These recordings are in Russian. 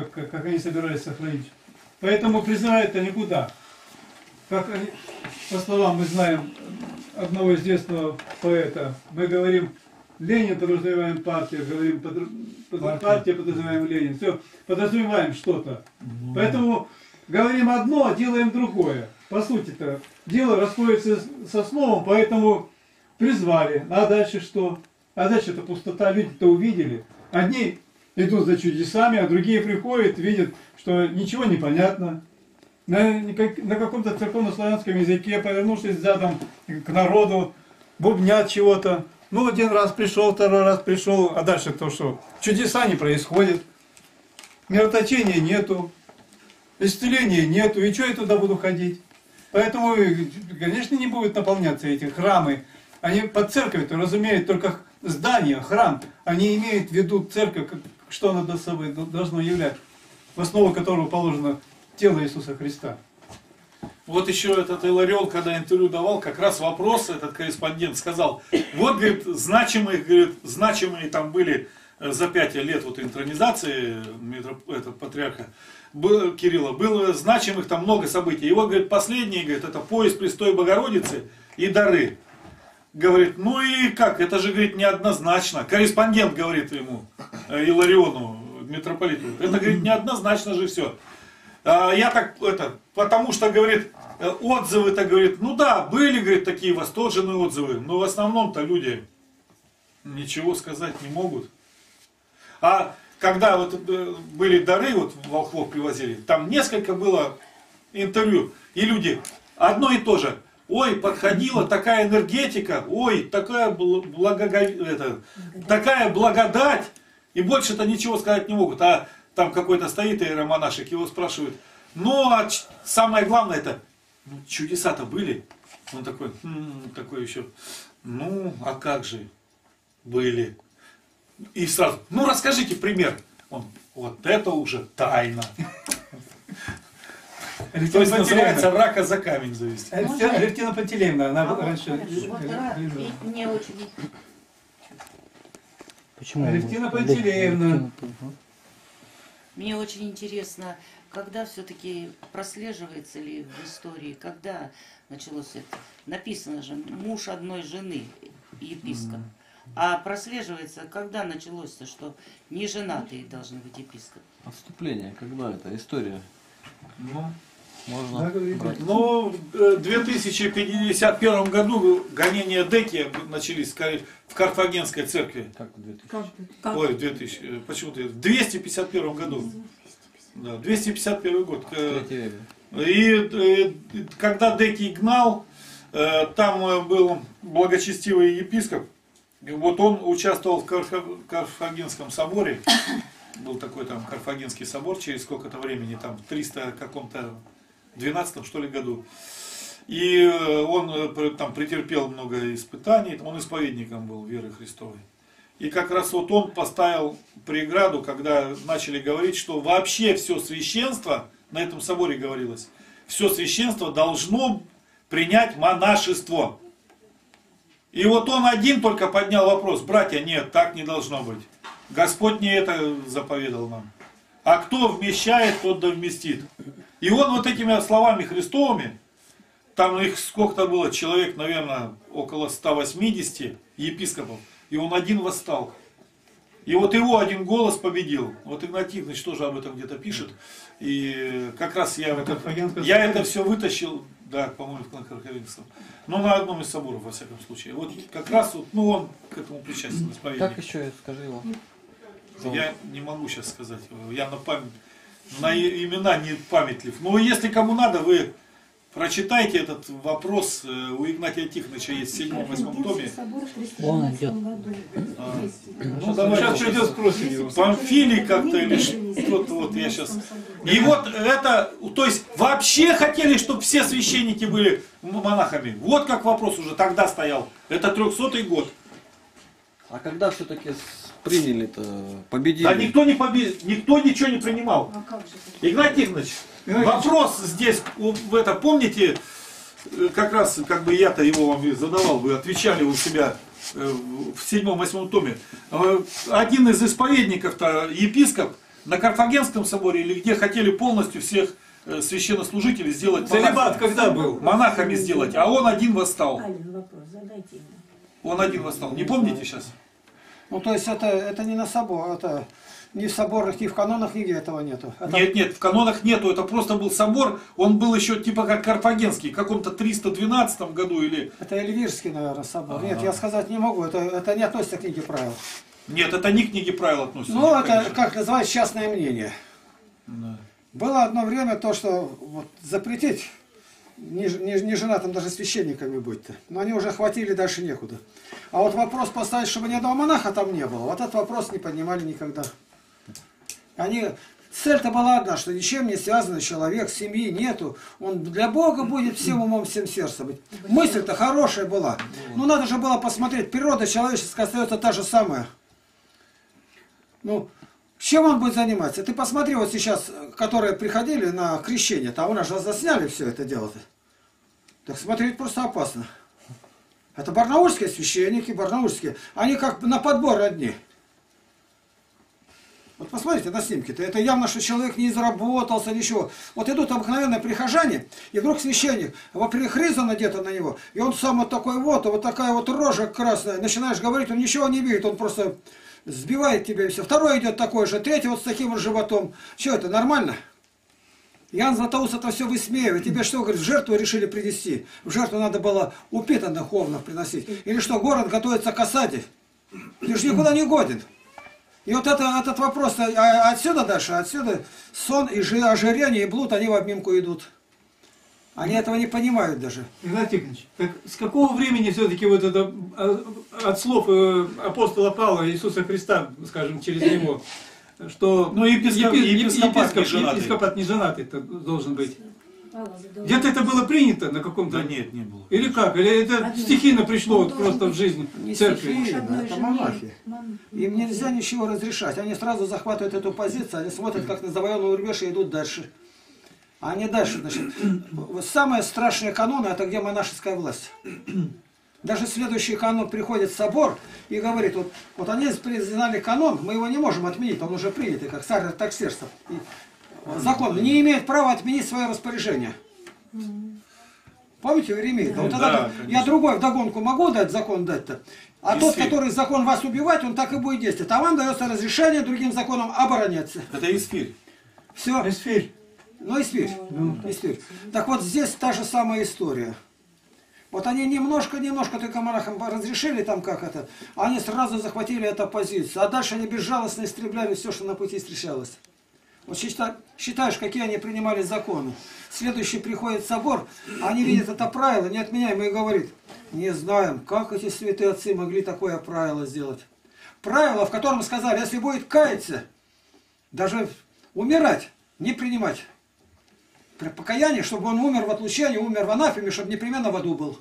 как, как, как они собирались сохранить. Поэтому призывают-то никуда. Как они, по словам мы знаем одного известного поэта, мы говорим, Ленин подразумеваем партию, говорим под, под, партия. партия подразумеваем Ленин. Все, подразумеваем что-то. Угу. Поэтому говорим одно, а делаем другое. По сути-то, дело расходится со словом, поэтому призвали. А дальше что? А дальше это пустота, люди-то увидели. Одни идут за чудесами, а другие приходят, видят, что ничего не понятно. На, на каком-то церковно-славянском языке, повернувшись задом к народу, бубнят чего-то. Ну, один раз пришел, второй раз пришел, а дальше то что? Чудеса не происходят, мироточения нету, исцеления нету, и что я туда буду ходить? Поэтому, конечно, не будут наполняться эти храмы. Они под церковью-то разумеют только здание, храм. Они имеют в виду церковь, что она до собой должно являть, в основу которого положено тело Иисуса Христа. Вот еще этот Иларион, когда интервью давал, как раз вопрос этот корреспондент сказал, вот, говорит, значимые, говорит, значимые там были э, за пять лет вот интронизации этого патриарха был, Кирилла, было значимых там много событий. Его, говорит, последний, говорит, это поезд Престой Богородицы и дары. Говорит, ну и как, это же, говорит, неоднозначно. Корреспондент говорит ему, э, Илариону, митрополиту, это, говорит, неоднозначно же все. А, я так, это, потому что, говорит, э, отзывы-то, говорит, ну да, были, говорит, такие восторженные отзывы, но в основном-то люди ничего сказать не могут. А когда вот э, были дары, вот Волхвов привозили, там несколько было интервью, и люди одно и то же. Ой, подходила такая энергетика, ой, такая, благо... это, такая благодать, и больше-то ничего сказать не могут. А там какой-то стоит иеромонашек, его спрашивают, ну, а самое главное это, ну, чудеса-то были. Он такой, хм, такой еще, ну, а как же, были. И сразу, ну, расскажите пример. Он, вот это уже тайна. То есть называется рака за камень завести. Алевтина Пантелеевна, она а раньше... Мне очень... Почему? Алевтина Пантелеевна. Мне очень интересно, когда все-таки прослеживается ли в истории, когда началось это? Написано же, муж одной жены, епископ. А прослеживается, когда началось-то, что не женатые должны быть епископ? Отступление, когда это? История. Ну, можно. Ну, в 2051 году гонения Деки начались в Карфагенской церкви. Как в 2000? Как? Ой, 2000. Э, почему-то в 251 году. Да, 251 год. Э, и, и когда Деки гнал, э, там был благочестивый епископ. Вот он участвовал в Карфагенском соборе. Был такой там Карфагенский собор через сколько-то времени, там в 300 каком-то 12 что ли году. И э, он э, там претерпел много испытаний, он исповедником был веры Христовой. И как раз вот он поставил преграду, когда начали говорить, что вообще все священство, на этом соборе говорилось, все священство должно принять монашество. И вот он один только поднял вопрос, братья, нет, так не должно быть. Господь не это заповедал нам. А кто вмещает, тот да вместит. И он вот этими словами Христовыми, там их сколько-то было, человек, наверное, около 180 епископов, и он один восстал. И вот его один голос победил. Вот Игнатий Тихонович тоже об этом где-то пишет. И как раз я, это, я это все вытащил, да, по-моему, в Карфагенском. Но на одном из соборов, во всяком случае. Вот как раз вот, ну он к этому причастен, исповедник. Как еще, скажи его. Я не могу сейчас сказать. Я на память на имена не памятлив. Но если кому надо, вы прочитайте этот вопрос. Э, у Игнатия Тихоновича есть в седьмом-восьмом томе. Он идет. А, ну, давай, сейчас придет, спросим его. Памфилий как-то или что-то вот я сейчас... И вот это, то есть вообще хотели, чтобы все священники были монахами. Вот как вопрос уже тогда стоял. Это трехсотый год. А когда все-таки приняли-то, победили? Да никто не победил, никто ничего не принимал. А как же Игнатий Тихонович, вопрос здесь, в это, помните, э, как раз, как бы я-то его вам задавал, вы отвечали у себя э, в седьмом-восьмом томе. Э, один из исповедников-то, епископ, На Карфагенском соборе или где хотели полностью всех священнослужителей сделать Целебат монахами, когда был? монахами сделать, а он один восстал. Алин, вопрос задайте ему. Он один восстал. Не помните сейчас? Ну, то есть это, это не на собор, это ни в соборах, ни в канонах нигде этого нету. Это- Нет, нет, в канонах нету, это просто был собор, он был еще типа как Карфагенский, в каком-то 312 году или... Это Эльвирский, наверное, собор. Нет, я сказать не могу, это, это не относится к книге правил. Нет, это не к книге правил относится. Ну, нет, это, конечно. как называется, частное мнение. Да. Было одно время то, что вот, запретить не, не, не женатым даже священниками быть-то. Но они уже хватили, дальше некуда. А вот вопрос поставить, чтобы ни одного монаха там не было, вот этот вопрос не поднимали никогда. Они... Цель-то была одна, что ничем не связанный человек, семьи нету. Он для Бога будет всем умом, всем сердцем. Мысль-то хорошая была. Ну, надо же было посмотреть, природа человеческая остается та же самая. Ну, чем он будет заниматься? Ты посмотри вот сейчас, э, которые приходили на крещение, там у нас же засняли все это дело-то. Так смотреть просто опасно. Это барнаульские священники, барнаульские. Они как на подбор одни. Вот посмотрите на снимки-то. Это явно, что человек не изработался, ничего. Вот идут обыкновенные прихожане, и вдруг священник, его прихризано где-то на него, и он сам вот такой вот, вот такая вот рожа красная. Начинаешь говорить, он ничего не видит, он просто сбивает тебя и все. Второй идет такой же, третий вот с таким вот животом. Что это, нормально? Ян Златоуст это все высмеивает. Тебе что, говорит, в жертву решили принести? В жертву надо было упитанных овнов приносить. Или что, город готовится к осаде? Ты же никуда не годен. И вот это, этот вопрос, а отсюда дальше, отсюда сон и жи- ожирение, и блуд, они в обнимку идут. Они этого не понимают даже. Игнатий Тихонович, так с какого времени все-таки вот это а, от слов э, апостола Павла Иисуса Христа, скажем, через него, что Ну, епископ- епископ- не женатый. епископат не женатый это должен быть. Где-то это было принято на каком-то... Да нет, не было. Или как? Или это Одно. стихийно пришло вот Он просто в жизнь Не церкви? стихийно. Это монахи. Им нельзя ничего разрешать. Они сразу захватывают эту позицию, они смотрят, как на завоеванный рубеж и идут дальше. А они дальше, значит, вот самые страшные каноны, это где монашеская власть. Даже следующий канон приходит в собор и говорит, вот, вот они признали канон, мы его не можем отменить, он уже принятый, как царь Артаксерстов. И закон не имеет права отменить свое распоряжение. Помните Иеремия? Вот Да, тогда я другой вдогонку могу дать, закон дать-то. А И тот, который закон вас убивать, он так и будет действовать. А вам дается разрешение другим законам обороняться. Это Исфирь. Все. Эсфирь. Ну и спирь. И спирь. Так вот здесь та же самая история. Вот они немножко-немножко только монахам разрешили там как это, а они сразу захватили эту позицию. А дальше они безжалостно истребляли все, что на пути встречалось. Вот считаешь, какие они принимали законы. Следующий приходит собор, они видят это правило, неотменяемое, и говорит, не знаем, как эти святые отцы могли такое правило сделать. Правило, в котором сказали, если будет каяться, даже умирать, не принимать. При покаянии, чтобы он умер в отлучении, умер в анафеме, чтобы непременно в аду был.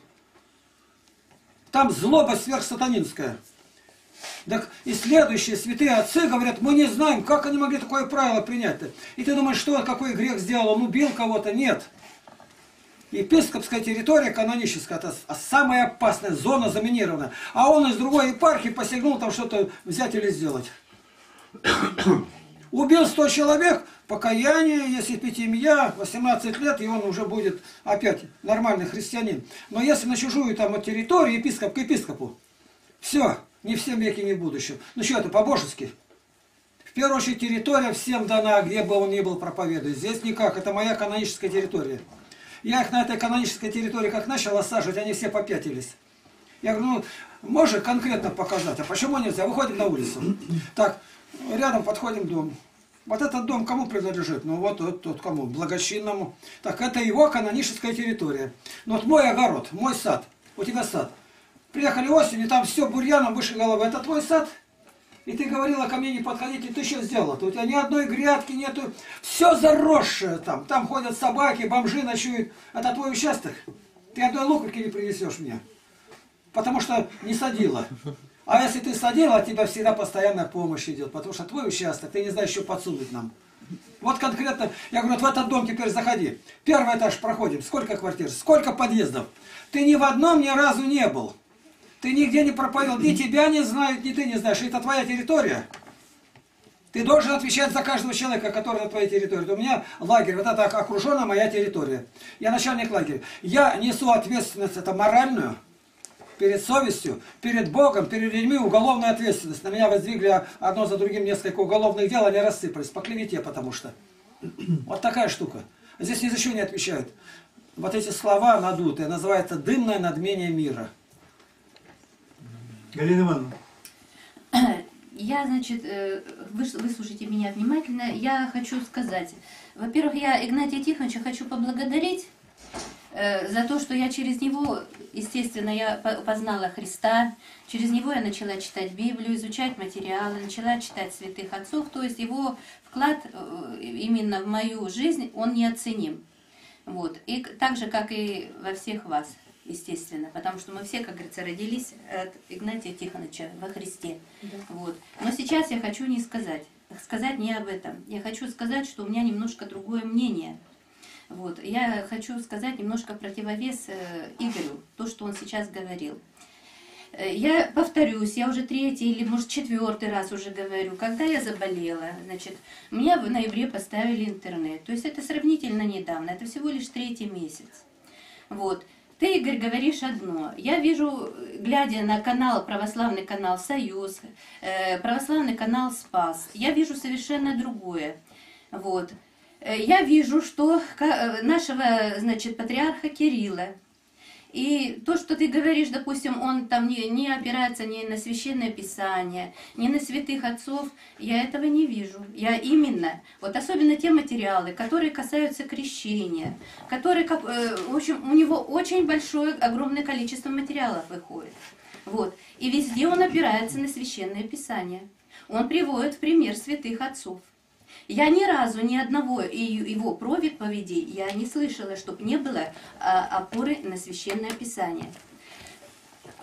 Там злоба сверхсатанинская. Так и следующие святые отцы говорят, мы не знаем, как они могли такое правило принять-то. И ты думаешь, что, какой грех сделал, он убил кого-то? Нет. Епископская территория каноническая, это самая опасная зона заминирована. А он из другой епархии посягнул там что-то взять или сделать. Убил 100 человек, покаяние, если пятимья, 18 лет, и он уже будет опять нормальный христианин. Но если на чужую там территорию, епископ к епископу, все, не всем веке, не в будущем. Ну что это, по-божески? В первую очередь территория всем дана, где бы он ни был проповедует. Здесь никак, это моя каноническая территория. Я их на этой канонической территории как начал осаживать, они все попятились. Я говорю, ну, можешь конкретно показать, а почему нельзя? Выходим на улицу. Так, рядом подходим дом. Вот этот дом кому принадлежит? Ну вот тот, тот кому? Благочинному. Так, это его каноническая территория. Ну вот мой огород, мой сад. У тебя сад. Приехали осенью, там все бурьяном выше головы. Это твой сад? И ты говорила ко мне не подходить, и ты что сделала? У тебя ни одной грядки нету, все заросшее там. Там ходят собаки, бомжи ночуют. Это твой участок? Ты одной луковки не принесешь мне. Потому что не садила. А если ты садила, от тебя всегда постоянная помощь идет. Потому что твой участок, ты не знаешь, что подсунуть нам. Вот конкретно, я говорю, вот в этот дом теперь заходи. Первый этаж проходим. Сколько квартир? Сколько подъездов? Ты ни в одном ни разу не был. Ты нигде не проповедовал. Ни тебя не знают, ни ты не знаешь. Это твоя территория. Ты должен отвечать за каждого человека, который на твоей территории. У меня лагерь, вот это окружена моя территория. Я начальник лагеря. Я несу ответственность, это моральную, перед совестью, перед Богом, перед людьми уголовную ответственность. На меня воздвигли одно за другим несколько уголовных дел, они рассыпались по клевете, потому что. Вот такая штука. Здесь ни за что не отвечают. Вот эти слова надутые, называется дымное надмение мира. Галина Ивановна. Я, значит, э, выс- выслушайте меня внимательно. Я хочу сказать, во-первых, я Игнатия Тихоновича хочу поблагодарить за то, что я через него, естественно, я по- познала Христа, через него я начала читать Библию, изучать материалы, начала читать святых отцов, то есть его вклад э, именно в мою жизнь, он неоценим. Вот. И так же, как и во всех вас, естественно, потому что мы все, как говорится, родились от Игнатия Тихоновича во Христе. Вот. Но сейчас я хочу не сказать, сказать не об этом. Я хочу сказать, что у меня немножко другое мнение. Вот. Я хочу сказать немножко противовес э, Игорю, то, что он сейчас говорил. Э, Я повторюсь, я уже третий или, может, четвертый раз уже говорю, когда я заболела, значит, мне в ноябре поставили интернет. То есть это сравнительно недавно, это всего лишь третий месяц. Вот. Ты, Игорь, говоришь одно. Я вижу, глядя на канал, православный канал «Союз», э, православный канал «Спас», я вижу совершенно другое. Вот. Э, Я вижу, что э, нашего, значит, патриарха Кирилла, и то, что ты говоришь, допустим, он там не, не опирается ни на священное писание, ни на святых отцов, я этого не вижу. Я именно, вот особенно те материалы, которые касаются крещения, которые, как, э, в общем, у него очень большое, огромное количество материалов выходит. Вот. И везде он опирается на священное писание. Он приводит в пример святых отцов. Я ни разу ни одного его проповедей я не слышала, чтобы не было а, опоры на священное писание.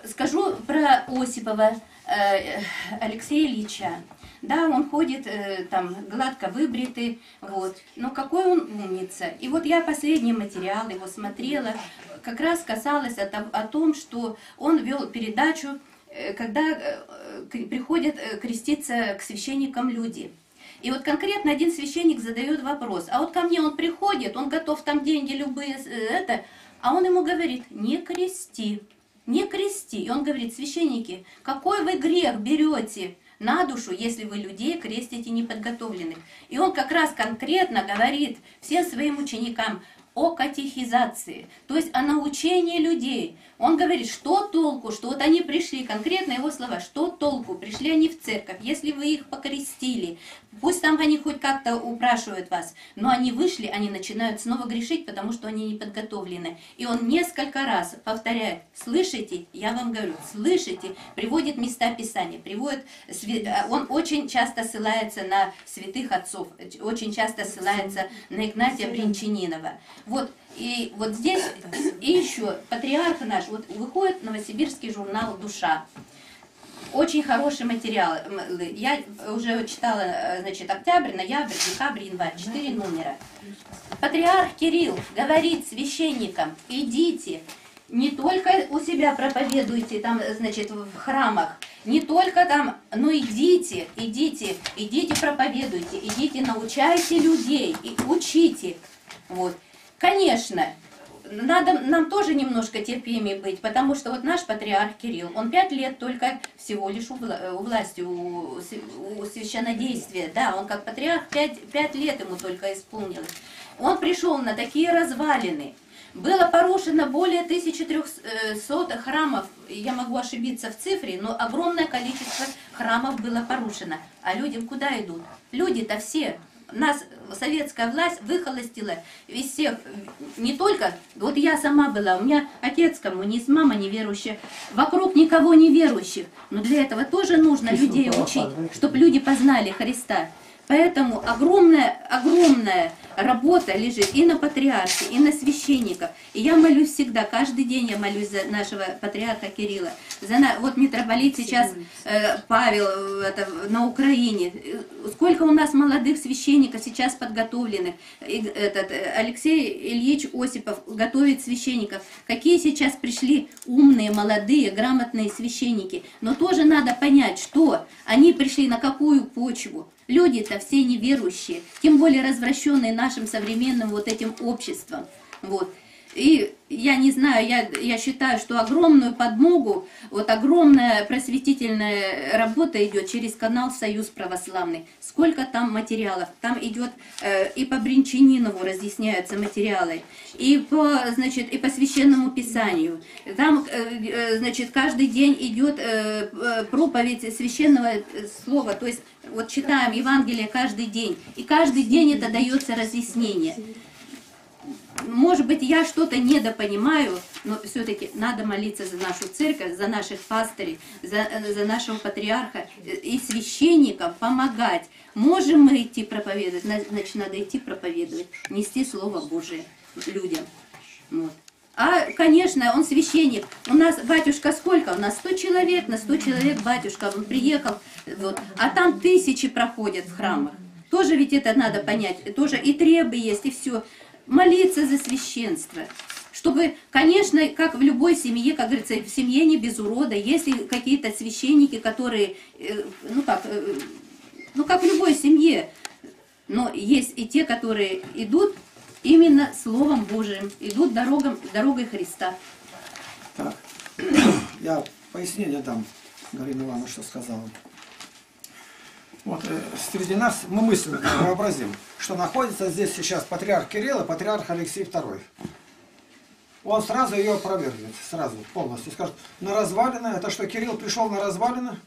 Скажу про Осипова э, Алексея Ильича. Да, он ходит э, там гладко выбритый, вот. Но какой он умница. И вот я последний материал его смотрела, как раз касалось о, том- что он вел передачу, э, когда приходят креститься к священникам люди. И вот конкретно один священник задает вопрос, а вот ко мне он приходит, он готов там деньги любые, э, это, а он ему говорит, не крести, не крести. И он говорит, священники, какой вы грех берете на душу, если вы людей крестите неподготовленных. И он как раз конкретно говорит всем своим ученикам о катехизации, то есть о научении людей. Он говорит, что толку, что вот они пришли, конкретно его слова, что толку, пришли они в церковь, если вы их покрестили, пусть там они хоть как-то упрашивают вас, но они вышли, они начинают снова грешить, потому что они не подготовлены. И он несколько раз повторяет, слышите, я вам говорю, слышите, приводит места Писания, приводит, он очень часто ссылается на святых отцов, очень часто ссылается на Игнатия Бринчанинова. Вот, и вот здесь, и еще, патриарх наш, вот выходит новосибирский журнал «Душа». Очень хороший материал. Я уже читала, э, значит, октябрь, ноябрь, декабрь, январь, четыре номера. Патриарх Кирилл говорит священникам, идите, не только у себя проповедуйте там, значит, в храмах, не только там, но идите, идите, идите проповедуйте, идите научайте людей и учите. Вот. Конечно, надо нам тоже немножко терпимее быть, потому что вот наш патриарх Кирилл, он пять лет только всего лишь у, вла- у власти, у, у священнодействия, да, он как патриарх пять, пять лет ему только исполнилось. Он пришел на такие развалины, было порушено более 1300 храмов, я могу ошибиться в цифре, но огромное количество храмов было порушено. А людям куда идут? Люди-то все нас советская власть выхолостила из всех, не только, вот я сама была, у меня отец коммунист, мама неверующая, вокруг никого неверующих, но для этого тоже нужно людей учить, чтобы люди познали Христа. Поэтому огромное, огромное работа лежит и на патриархе, и на священниках. И я молюсь всегда, каждый день я молюсь за нашего патриарха Кирилла. За на... Вот митрополит сейчас э, Павел э, это, на Украине. Сколько у нас молодых священников сейчас подготовленных. И, этот, э, Алексей Ильич Осипов готовит священников. Какие сейчас пришли умные, молодые, грамотные священники. Но тоже надо понять, что они пришли на какую почву. Люди-то все неверующие, тем более развращенные нашим современным вот этим обществом. Вот. И я не знаю, я, я считаю, что огромную подмогу, вот огромная просветительная работа идет через канал Союз Православный. Сколько там материалов? Там идет э, и по Бринчанинову разъясняются материалы, и по, значит, и по Священному Писанию. Там, э, э, значит, каждый день идет э, э проповедь Священного Слова, то есть вот читаем Евангелие каждый день, и каждый день это дается разъяснение может быть, я что-то недопонимаю, но все-таки надо молиться за нашу церковь, за наших пастырей, за, за нашего патриарха и священникам, помогать. Можем мы идти проповедовать, значит, надо идти проповедовать, нести Слово Божие людям. Вот. А, конечно, он священник. У нас батюшка сколько? У нас 100 человек, на 100 человек батюшка, он приехал, вот. а там тысячи проходят в храмах. Тоже ведь это надо понять, тоже и требы есть, и все молиться за священство. Чтобы, конечно, как в любой семье, как говорится, в семье не без урода, если какие-то священники, которые, э, ну как, э, ну как в любой семье, но есть и те, которые идут именно Словом Божиим, идут дорогам, дорогой Христа. Так, я пояснение дам, Галина Ивановна, что сказала. Вот э, среди нас мы мысленно вообразим, что находится здесь сейчас патриарх Кирилл и патриарх Алексей II. Он сразу ее опровергнет, сразу, полностью. Скажет, на развалины, это что, Кирилл пришел на развалины?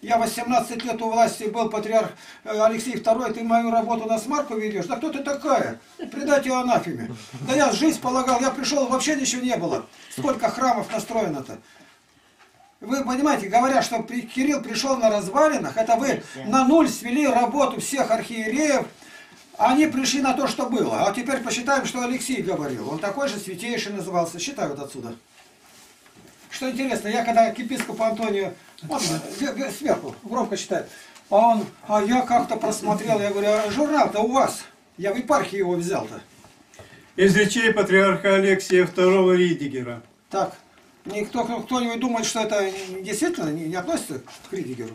Я 18 лет у власти был патриарх э, Алексей II, ты мою работу на смарку ведешь? Да кто ты такая? Предать ее анафеме. Да я жизнь полагал, я пришел, вообще ничего не было. Сколько храмов настроено-то? Вы понимаете, говоря, что Кирилл пришел на развалинах, это вы на нуль свели работу всех архиереев, они пришли на то, что было. А теперь посчитаем, что Алексей говорил. Он такой же святейший назывался. Считай вот отсюда. Что интересно, я когда к епископу Антонию, он сверху громко читает, а он, а я как-то просмотрел, я говорю, а журнал-то у вас, я в епархии его взял-то. Из речей патриарха Алексия II Ридигера. Так, Никто, кто-нибудь думает, что это действительно не, не относится к Ридигеру.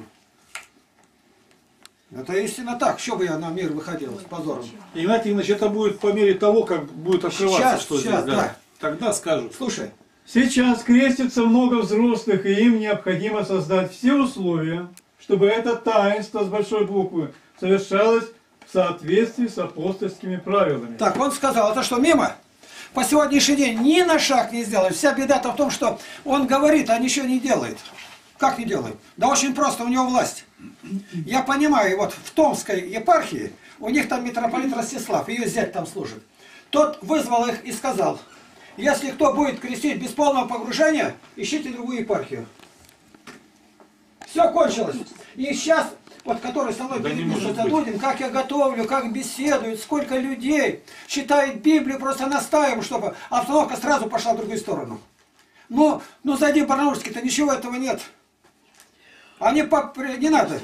Это истинно так. Что бы я на мир выходил с позором? Игнатий Иванович, это будет по мере того, как будет открываться, сейчас, что сейчас, здесь. Да. Да. Тогда скажут. Слушай. Сейчас крестится много взрослых, и им необходимо создать все условия, чтобы это таинство с большой буквы совершалось в соответствии с апостольскими правилами. Так, он сказал, это что, мимо? По сегодняшний день ни на шаг не сделает. Вся беда-то в том, что он говорит, а ничего не делает. Как не делает? Да очень просто, у него власть. Я понимаю, вот в Томской епархии, у них там митрополит Ростислав, ее зять там служит. Тот вызвал их и сказал, если кто будет крестить без полного погружения, ищите другую епархию. Все кончилось. И сейчас вот который со мной да переписывается Дудин, как я готовлю, как беседуют, сколько людей читает Библию, просто настаиваем, чтобы обстановка сразу пошла в другую сторону. Но, но зайди в Барнаульский-то ничего этого нет. Они по, не надо.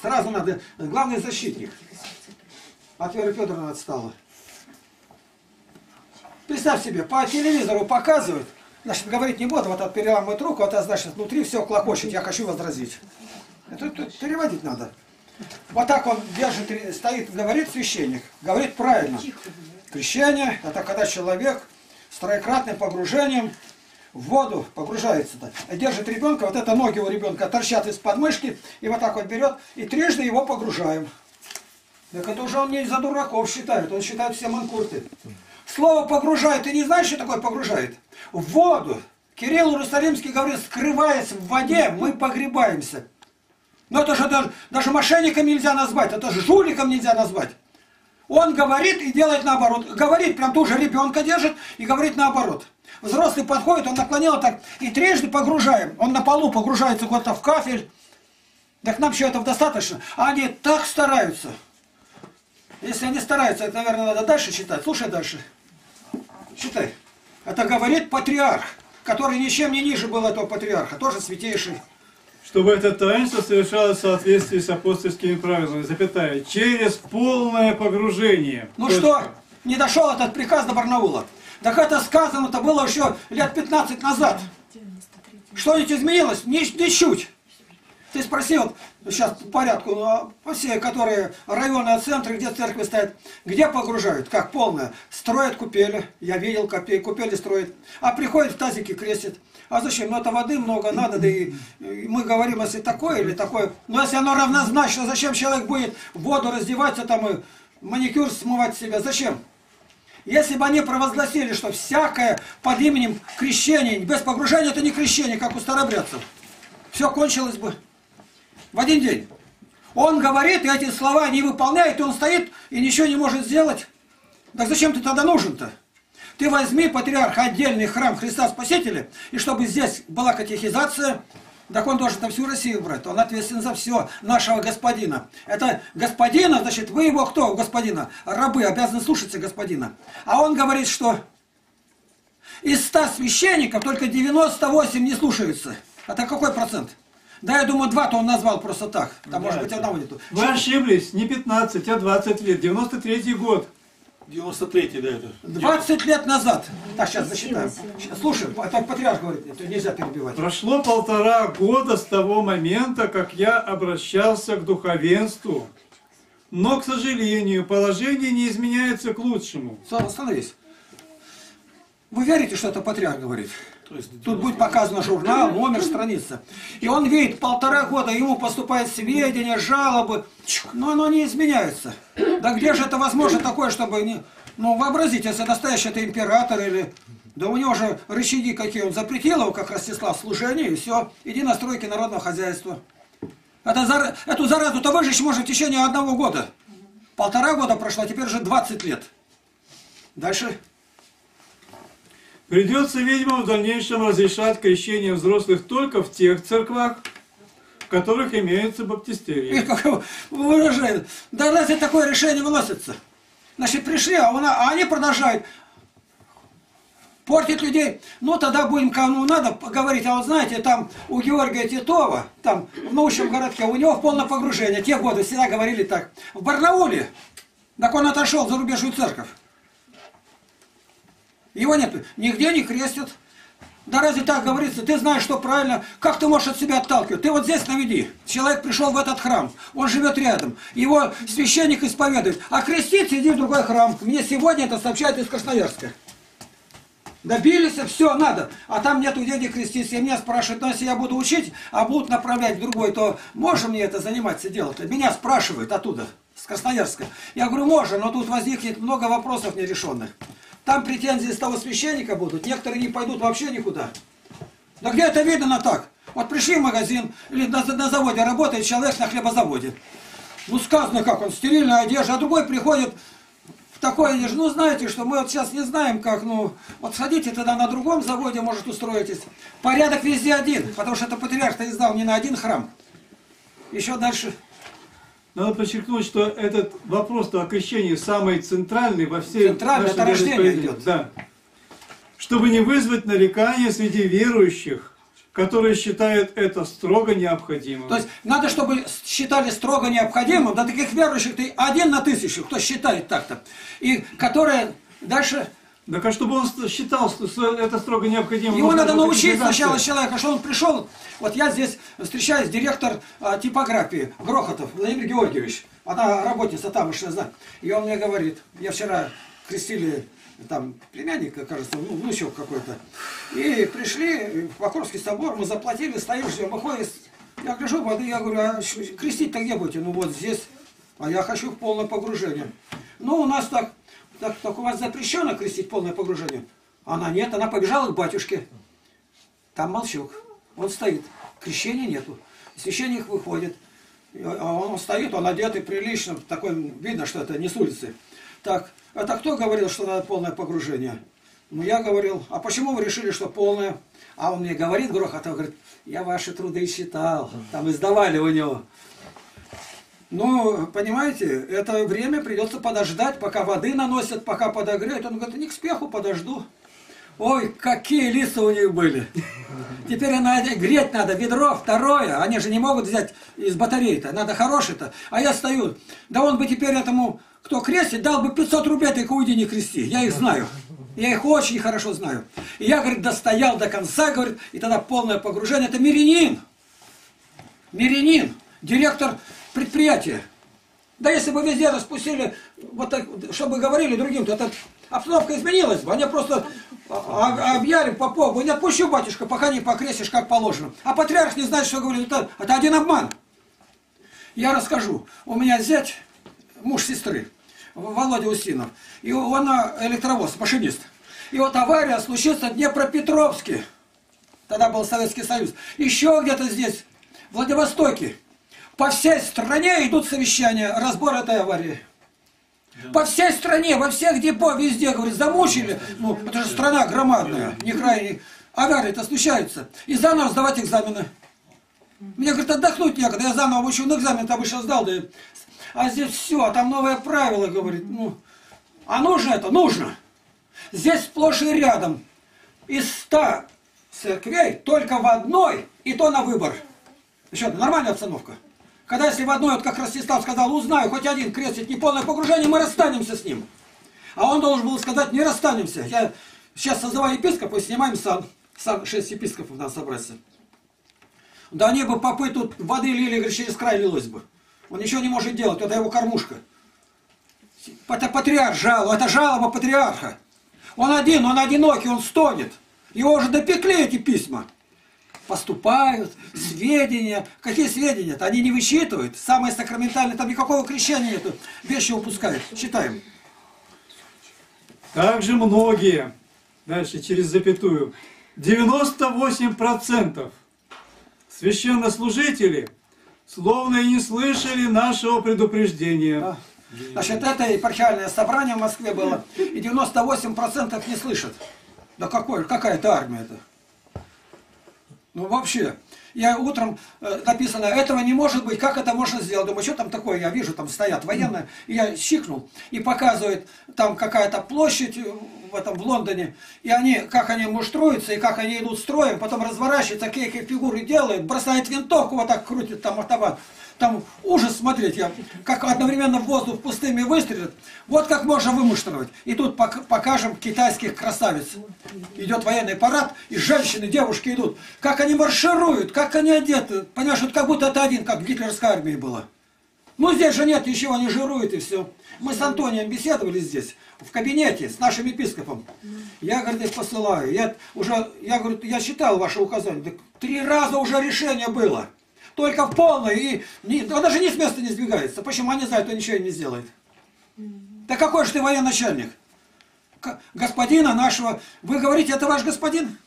Сразу надо. Главный защитник. От Веры Федоровны отстала. Представь себе, по телевизору показывают, значит, говорить не буду, вот от переламывает руку, а то, значит, внутри все клокочет, я хочу возразить. Это тут переводить надо. Вот так он держит, стоит, говорит священник, говорит правильно. Крещение, это когда человек с троекратным погружением в воду погружается. -то. Держит ребенка, вот это ноги у ребенка торчат из подмышки, и вот так вот берет, и трижды его погружаем. Так это уже он не за дураков считает, он считает все манкурты. Слово погружает, ты не знаешь, что такое погружает? В воду. Кирилл Иерусалимский говорит, скрываясь в воде, мы погребаемся. Но это же даже, даже мошенником нельзя назвать, это же жуликом нельзя назвать. Он говорит и делает наоборот. Говорит, прям тут же ребенка держит и говорит наоборот. Взрослый подходит, он наклонил так и трижды погружаем. Он на полу погружается куда-то в кафель. Так нам еще этого достаточно. А они так стараются. Если они стараются, это, наверное, надо дальше читать. Слушай дальше. Читай. Это говорит патриарх, который ничем не ниже был этого патриарха, тоже святейший. Чтобы это таинство совершалось в соответствии с апостольскими правилами, запятая, через полное погружение. Ну Точка. что, не дошел этот приказ до Барнаула? Так это сказано, это было еще лет 15 назад. Что-нибудь изменилось? Ни, ничуть. Ты спросил, сейчас по порядку, ну, по все, которые районные центры, где церкви стоят, где погружают? Как полное? Строят купели. Я видел, купели, строят. А приходит в тазике крестит. А зачем? Ну это воды много надо, да и, и мы говорим, если такое или такое. Но если оно равнозначно, зачем человек будет воду раздеваться там и маникюр смывать себя? Зачем? Если бы они провозгласили, что всякое под именем крещения, без погружения это не крещение, как у старобрядцев, все кончилось бы в один день. Он говорит, и эти слова не выполняет, и он стоит и ничего не может сделать. Так зачем ты тогда нужен-то? Ты возьми, патриарх, отдельный храм Христа Спасителя, и чтобы здесь была катехизация, так он должен там всю Россию брать. Он ответственен за все нашего господина. Это господина, значит, вы его кто господина? Рабы, обязаны слушаться господина. А он говорит, что из 100 священников только 98 не слушаются. Это какой процент? Да, я думаю, два-то он назвал просто так. Там, может быть, одного нету. Вы ошиблись, не 15, а 20 лет, 93 год. 93-й, да, это. 20 лет назад. Так, сейчас засчитаем. Слушай, это патриарх говорит, это нельзя перебивать. Прошло полтора года с того момента, как я обращался к духовенству. Но, к сожалению, положение не изменяется к лучшему. Слава, остановись. Вы верите, что это патриарх говорит? Тут будет показано журнал, номер, страница. И он видит, полтора года ему поступают сведения, жалобы, но оно не изменяется. Да где же это возможно такое, чтобы не... Ну, вообразите, если настоящий это император или... Да у него же рычаги какие, он запретил его, как Ростислав, служение, и все. Иди на стройки народного хозяйства. Это, зар- эту заразу-то выжечь можно в течение одного года. Полтора года прошло, а теперь уже 20 лет. Дальше. Придется, видимо, в дальнейшем разрешать крещение взрослых только в тех церквах, в которых имеются И баптистерии. как его выражают. Да разве такое решение выносится? Значит, пришли, а, она- а они продолжают портить людей. Ну, тогда будем кому надо поговорить. А вот знаете, там у Георгия Титова, там в научном городке, у него в полное погружение. Те годы всегда говорили так. В Барнауле, так он отошел в зарубежную церковь. Его нет, нигде не крестят. Да разве так говорится? Ты знаешь, что правильно. Как ты можешь от себя отталкивать? Ты вот здесь наведи. Человек пришел в этот храм. Он живет рядом. Его священник исповедует. А креститься иди в другой храм. Мне сегодня это сообщают из Красноярска. Добились, все, надо. А там нету где не креститься. И меня спрашивают, ну если я буду учить, а будут направлять в другой, то можно мне это заниматься делать? Меня спрашивают оттуда, с Красноярска. Я говорю, можно, но тут возникнет много вопросов нерешенных. Там претензии с того священника будут. Некоторые не пойдут вообще никуда. Да где это видно так? Вот пришли в магазин или на, на заводе работает человек на хлебозаводе. Ну сказано как он, стерильная одежда, а другой приходит в такой одежде. Ну знаете, что мы вот сейчас не знаем как, ну вот сходите тогда на другом заводе, может устроитесь. Порядок везде один, потому что это патриарх-то издал не на один храм. Еще дальше. Надо подчеркнуть, что этот вопрос о крещении самый центральный во всей Центральный, нашей это рождение идет. Да. Чтобы не вызвать нарекания среди верующих, которые считают это строго необходимым. То есть надо, чтобы считали строго необходимым, да таких верующих ты один на тысячу, кто считает так-то. И которые дальше Так а чтобы он считал, что это строго необходимо. Его надо научить сначала человека, что он пришел. Вот я здесь встречаюсь, директор а, типографии Грохотов Владимир Георгиевич. Она работница там, я знаю. И он мне говорит, я вчера крестили там племянника, кажется, ну, внучок какой-то. И пришли в Покровский собор, мы заплатили, стоим, ждем, выходит. Я гляжу, воды, я говорю, а крестить-то где будете? Ну вот здесь. А я хочу в полное погружение. Ну, у нас так, так, так у вас запрещено крестить полное погружение. Она нет, она побежала к батюшке. Там молчок. Он стоит. Крещения нету. Священник выходит. А он стоит, он одетый прилично, такой, видно, что это не с улицы. Так, это кто говорил, что надо полное погружение? Ну, я говорил, а почему вы решили, что полное? А он мне говорит, Грохотов, говорит, я ваши труды читал, там издавали у него. Ну, понимаете, это время придется подождать, пока воды наносят, пока подогреют. Он говорит, не к спеху подожду. Ой, какие лица у них были. Теперь надо, греть надо, ведро второе. Они же не могут взять из батареи-то, надо хороший-то. А я стою, да он бы теперь этому, кто крестит, дал бы 500 рублей, только уйди не крести. Я их знаю. Я их очень хорошо знаю. И я, говорит, достоял до конца, говорит, и тогда полное погружение. Это мирянин. Мирянин, директор предприятия. Да если бы везде распустили, вот так, чтобы говорили другим, то эта обстановка изменилась бы. Они просто а, а, объяли Попову, не отпущу, батюшка, пока не покрестишь, как положено. А патриарх не знает, что говорит. Это, это один обман. Я расскажу. У меня зять, муж сестры, Володя Устинов. И он электровоз, машинист. И вот авария случилась в Днепропетровске. Тогда был Советский Союз. Еще где-то здесь, в Владивостоке. По всей стране идут совещания, разбор этой аварии. По всей стране, во всех депо, везде, говорит, замучили. Ну, это же страна громадная, не крайне. Аварии-то случаются. И заново сдавать экзамены. Мне, говорит, отдохнуть некогда. Я заново учу, на экзамен там еще сдал. Да... А здесь все, а там новое правило, говорит. Ну, а нужно это? Нужно. Здесь сплошь и рядом. Из ста церквей только в одной, и то на выбор. Еще нормальная обстановка. Когда если в одной, вот как Ростислав сказал, узнаю, хоть один крестит неполное погружение, мы расстанемся с ним. А он должен был сказать, не расстанемся. Я сейчас созываю епископа и снимаем сан. Сан, шесть епископов надо собраться. Да они бы попы тут воды лили, говорит, через край лилось бы. Он ничего не может делать, это его кормушка. Это патриарх жалоба, это жалоба патриарха. Он один, он одинокий, он стонет. Его уже допекли эти письма поступают, сведения. Какие сведения-то? Они не высчитывают. Самое сакраментальное, там никакого крещения нету. Вещи упускают. Читаем. Также многие, дальше через запятую, 98% священнослужителей словно и не слышали нашего предупреждения. Значит, это епархиальное собрание в Москве было, и 98% не слышат. Да какой, какая это армия это? Ну вообще, я утром э, написано, этого не может быть, как это можно сделать? Думаю, что там такое? Я вижу, там стоят военные. И я щикнул и показывает, там какая-то площадь в этом в Лондоне, и они, как они муштруются, и как они идут строем, потом разворачиваются, какие фигуры делают, бросает винтовку, вот так крутит там автомат. Там ужас смотреть, я, как одновременно в воздух пустыми выстрелят. Вот как можно вымуштровать. И тут покажем китайских красавиц. Идет военный парад, и женщины, девушки идут. Как они маршируют, как они одеты. Понимаешь, вот как будто это один, как в гитлерской армии было. Ну здесь же нет ничего, они жируют и все. Мы с Антонием беседовали здесь, в кабинете, с нашим епископом. Я, говорит, их посылаю. Я уже, я говорю, я читал ваше указание. Три раза уже решение было только в полной, и не, он даже ни с места не сдвигается. Почему? Они знают, он ничего не сделает. Да какой же ты военачальник? Господина нашего, вы говорите, это ваш господин?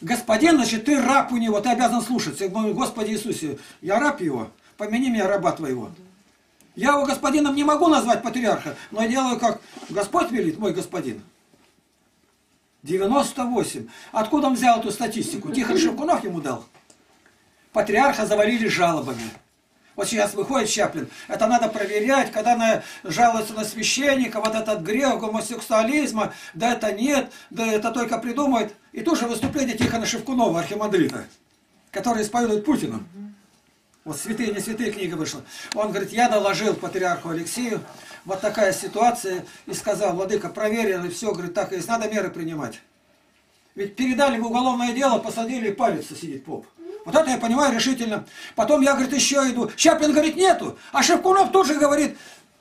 Господин, значит, ты раб у него, ты обязан слушаться. Я говорю, Господи Иисусе, я раб его, помяни меня раба твоего. Я его господином не могу назвать патриарха, но я делаю как Господь велит, мой господин. 98. Откуда он взял эту статистику? Тихон Шевкунов ему дал патриарха завалили жалобами. Вот сейчас выходит Чаплин, это надо проверять, когда она жалуется на священника, вот этот грех гомосексуализма, да это нет, да это только придумает. И тут же выступление Тихона Шевкунова, архимандрита, который исповедует Путину. Вот святые, не святые книга вышла. Он говорит, я доложил патриарху Алексею, вот такая ситуация, и сказал, владыка, проверил, и все, говорит, так и есть, надо меры принимать. Ведь передали в уголовное дело, посадили, и палится сидит поп. Вот это я понимаю решительно. Потом я, говорит, еще иду. Щаплин говорит, нету. А Шевкунов тоже говорит,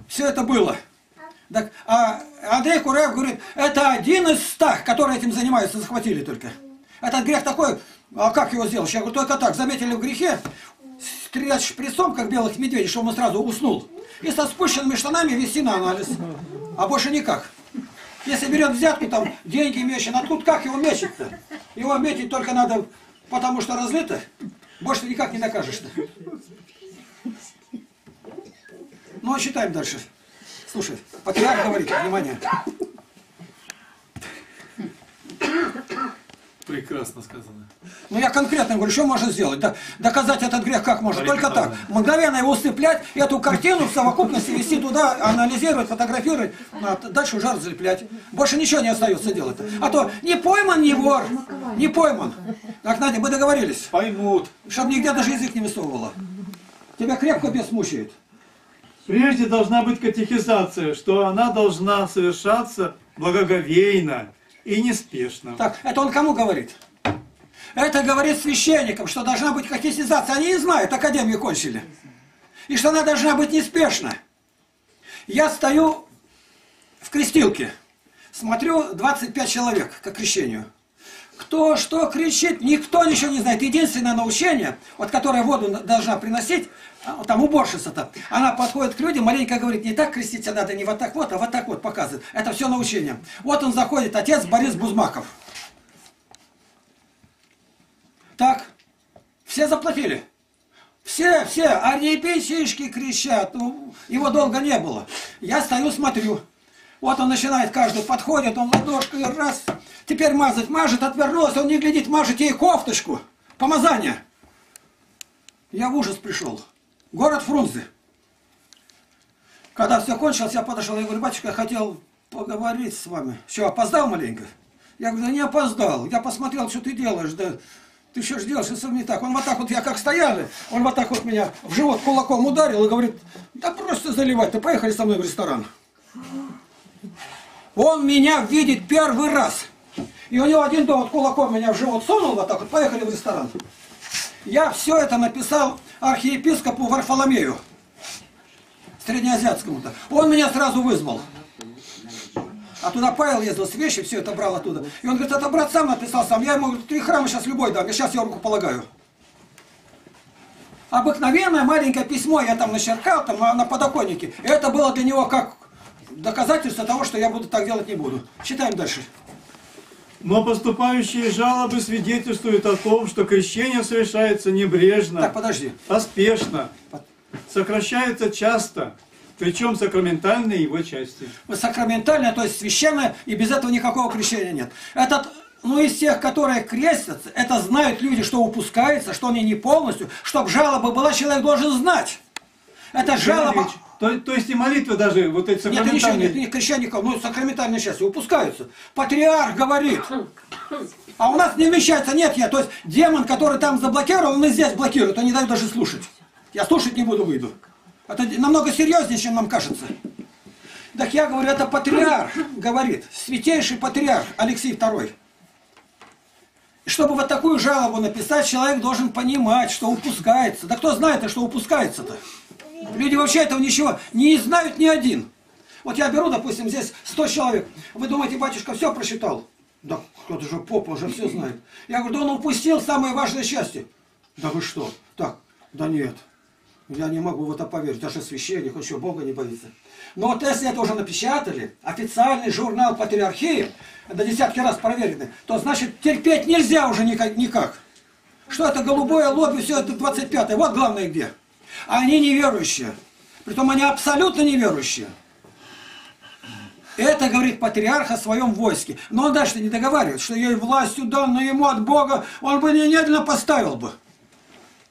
все это было. Так, а Андрей Кураев говорит, это один из ста, которые этим занимаются, захватили только. Этот грех такой, а как его сделать? Я говорю, только так, заметили в грехе, стрелять шприцом, как белых медведей, чтобы он сразу уснул. И со спущенными штанами вести на анализ. А больше никак. Если берет взятку, там, деньги мечен, а тут как его мечить-то? Его метить только надо Потому что разлито, больше никак не докажешь. -то. Ну, а читаем дальше. Слушай, патриарх говорит, внимание. Прекрасно сказано. Ну я конкретно говорю, что можно сделать? Да, доказать этот грех как можно? Только так. Мгновенно его усыплять, эту картину в совокупности вести туда, анализировать, фотографировать, а дальше уже разлеплять. Больше ничего не остается делать. А то не пойман, не вор, не пойман. Так, Надя, мы договорились, Поймут. чтобы нигде даже язык не высовывала. Тебя крепко бес мучает. Прежде должна быть катехизация, что она должна совершаться благоговейно и неспешно. Так, это он кому говорит? Это говорит священникам, что должна быть катехизация. Они не знают, академию кончили. И что она должна быть неспешна. Я стою в крестилке, смотрю 25 человек к крещению. Кто что кричит, никто ничего не знает. Единственное научение, вот которое воду должна приносить, а, там уборщица-то, она подходит к людям, маленько говорит, не так креститься надо, не вот так вот, а вот так вот показывает. Это все научение. Вот он заходит, отец Борис Бузмаков. Так, все заплатили. Все, все, арнепичишки кричат. Ну, его долго не было. Я стою, смотрю. Вот он начинает, каждый подходит, он ладошкой раз. Теперь мазать, мажет, отвернулся, он не глядит, мажет ей кофточку. Помазание. Я в ужас пришел. Город Фрунзе. Когда все кончилось, я подошел, я говорю, батюшка, я хотел поговорить с вами. Что, опоздал маленько? Я говорю, да не опоздал. Я посмотрел, что ты делаешь, да ты что ж делаешь, если не так? Он вот так вот, я как стояли, он вот так вот меня в живот кулаком ударил и говорит, да просто заливать, ты поехали со мной в ресторан. Он меня видит первый раз. И у него один дом вот кулаком меня в живот сунул, вот так вот, поехали в ресторан. Я все это написал архиепископу Варфоломею, среднеазиатскому-то. Он меня сразу вызвал. А туда Павел ездил с вещи, все это брал оттуда. И он говорит, это брат сам написал сам. Я ему говорю, три храма сейчас любой дам, я сейчас я руку полагаю. Обыкновенное маленькое письмо я там начеркал там на подоконнике. И это было для него как доказательство того, что я буду так делать не буду. Читаем дальше. Но поступающие жалобы свидетельствуют о том, что крещение совершается небрежно, Так, подожди. а спешно, сокращается часто, причем сакраментальные его части. Сакраментальное, то есть священное, и без этого никакого крещения нет. Этот, ну, из тех, которые крестятся, это знают люди, что упускается, что они не полностью. Чтобы жалоба была, человек должен знать. Это жалоба... То, то есть и молитвы даже, вот эти Нет, ничего сакраментальные... нет, нет крещенников, ну, сакраментальные части упускаются. Патриарх говорит. А у нас не вмещается, нет, я, то есть демон, который там заблокировал, он и здесь блокирует, он не дает даже слушать. Я слушать не буду, выйду. Это намного серьезнее, чем нам кажется. Так я говорю, это патриарх, говорит, святейший патриарх Алексей II. И чтобы вот такую жалобу написать, человек должен понимать, что упускается. Да кто знает, что упускается-то? Люди вообще этого ничего не знают ни один. Вот я беру, допустим, здесь 100 человек. Вы думаете, батюшка все прочитал? Да кто-то же поп уже все знает. Я говорю, да он упустил самое важное счастье. Да вы что? Так, да нет. Я не могу в это поверить. Даже священник, что, Бога не боится. Но вот если это уже напечатали, официальный журнал патриархии, до десятки раз проверенный, то значит терпеть нельзя уже никак. никак. Что это голубое лобби, все это 25-е. Вот главное где. А они неверующие. Притом они абсолютно неверующие. Это говорит патриарх о своем войске. Но он дальше не договаривает, что ей властью данную ему от Бога, он бы немедленно поставил бы.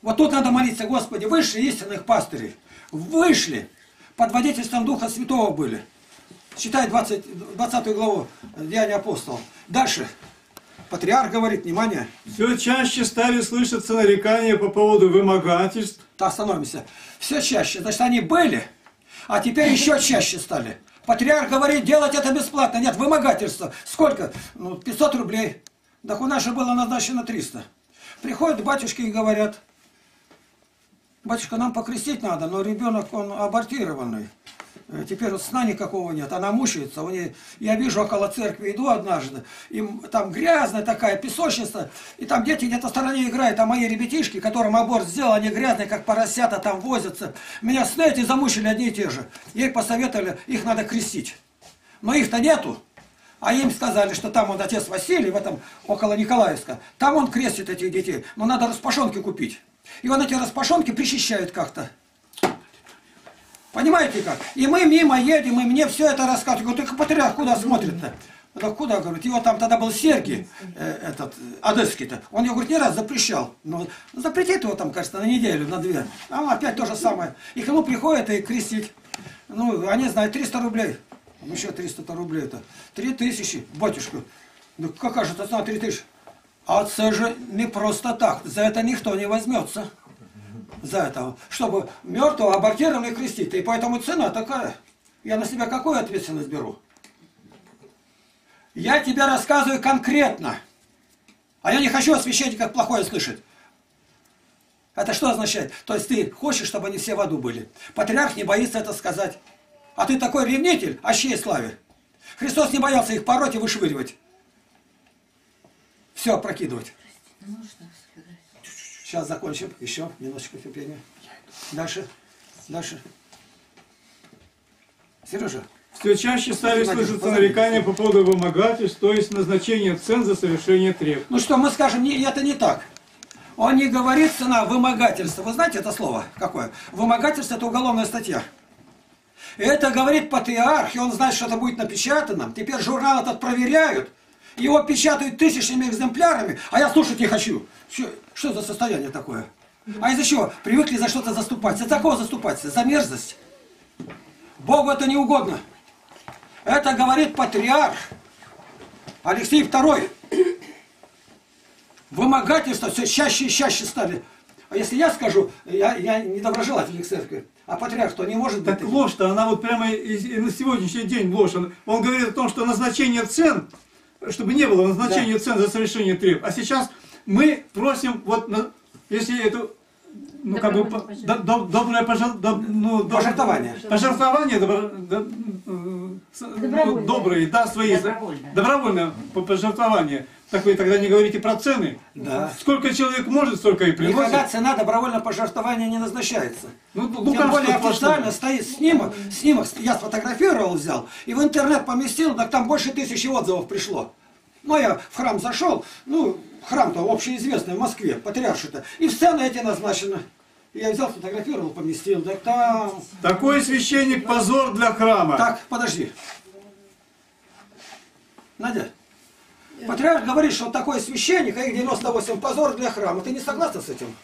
Вот тут надо молиться, Господи, вышли истинных пастырей. Вышли. Под водительством Духа Святого были. Читай 20, 20 главу Деяния апостолов. Дальше. Патриарх говорит, внимание. Все чаще стали слышаться нарекания по поводу вымогательств. Да, остановимся. Все чаще. Значит, они были, а теперь еще чаще стали. Патриарх говорит, делать это бесплатно. Нет, вымогательство. Сколько? Ну, 500 рублей. Так у нас же было назначено 300. Приходят батюшки и говорят, батюшка, нам покрестить надо, но ребенок, он абортированный. Э, теперь сна никакого нет, она мучается. У нее, я вижу около церкви, иду однажды, и там грязная такая песочница, и там дети где-то в стороне играют, а мои ребятишки, которым аборт сделал, они грязные, как поросята, там возятся. Меня сны эти замучили одни и те же. Ей посоветовали, их надо крестить. Но их-то нету. А им сказали, что там он отец Василий, в этом около Николаевска, там он крестит этих детей, но надо распашонки купить. И он эти распашонки причащает как-то. Понимаете как? И мы мимо едем, и мне все это рассказывают. Говорю, ты патриарх куда смотрит-то? Да куда, говорит, его там тогда был Сергий, э, этот, э, одесский-то. Он его, говорит, не раз запрещал. Но запретит его там, кажется, на неделю, на две. А опять то же самое. И к нему приходит и крестить. Ну, они знают, 300 рублей. Ну, еще 300 рублей это. 3000, батюшка. Ну, какая же это цена 3000? А це же не просто так. За это никто не возьмется. За это. Чтобы мертвого абортировали крестить. И поэтому цена такая. Я на себя какую ответственность беру? Я тебе рассказываю конкретно. А я не хочу о священниках плохое слышать. Это что означает? То есть ты хочешь, чтобы они все в аду были. Патриарх не боится это сказать. А ты такой ревнитель, о чьей славе? Христос не боялся их пороть и вышвыривать. Все опрокидывать. Сейчас закончим. Еще немножечко терпения. Дальше. Дальше. Сережа. Все чаще стали слышаться нарекания по поводу вымогательств, то есть назначения цен за совершение треб. Ну что, мы скажем, не, это не так. Он не говорит цена вымогательства. Вы знаете это слово какое? Вымогательство это уголовная статья. Это говорит патриарх, и он знает, что это будет напечатано. Теперь журнал этот проверяют. Его печатают тысячами экземплярами, а я слушать не хочу. Что, за состояние такое? А из-за чего? Привыкли за что-то заступаться. За кого заступаться? За мерзость. Богу это не угодно. Это говорит патриарх Алексей II. Вымогательства все чаще и чаще стали. А если я скажу, я, я недоброжелатель к церкви, а патриарх, то не может быть. Так ложь-то, она вот прямо и, и на сегодняшний день ложь. Он, он говорит о том, что назначение цен, чтобы не было назначения да. цен за совершение треб. А сейчас мы просим, вот, если эту ну, как бы, до, до, доброе до, ну, пожертвование. Пожертвование добро, до, ну, добрые, да, свои. Добровольное. Добровольное пожертвование. Так вы тогда не говорите про цены? Да. Сколько человек может, столько и приносит. Никогда цена добровольного пожертвования не назначается. Ну, ну Тем более официально стоит снимок, снимок я сфотографировал, взял, и в интернет поместил, так там больше тысячи отзывов пришло. Ну, я в храм зашел, ну, храм-то общеизвестный в Москве, патриарши-то, и сцены эти назначены. Я взял, сфотографировал, поместил, так там... Такой священник позор для храма. Так, подожди. Надя, патриарх говорит, что такой священник, а их 98 позор для храма. Ты не согласна с этим?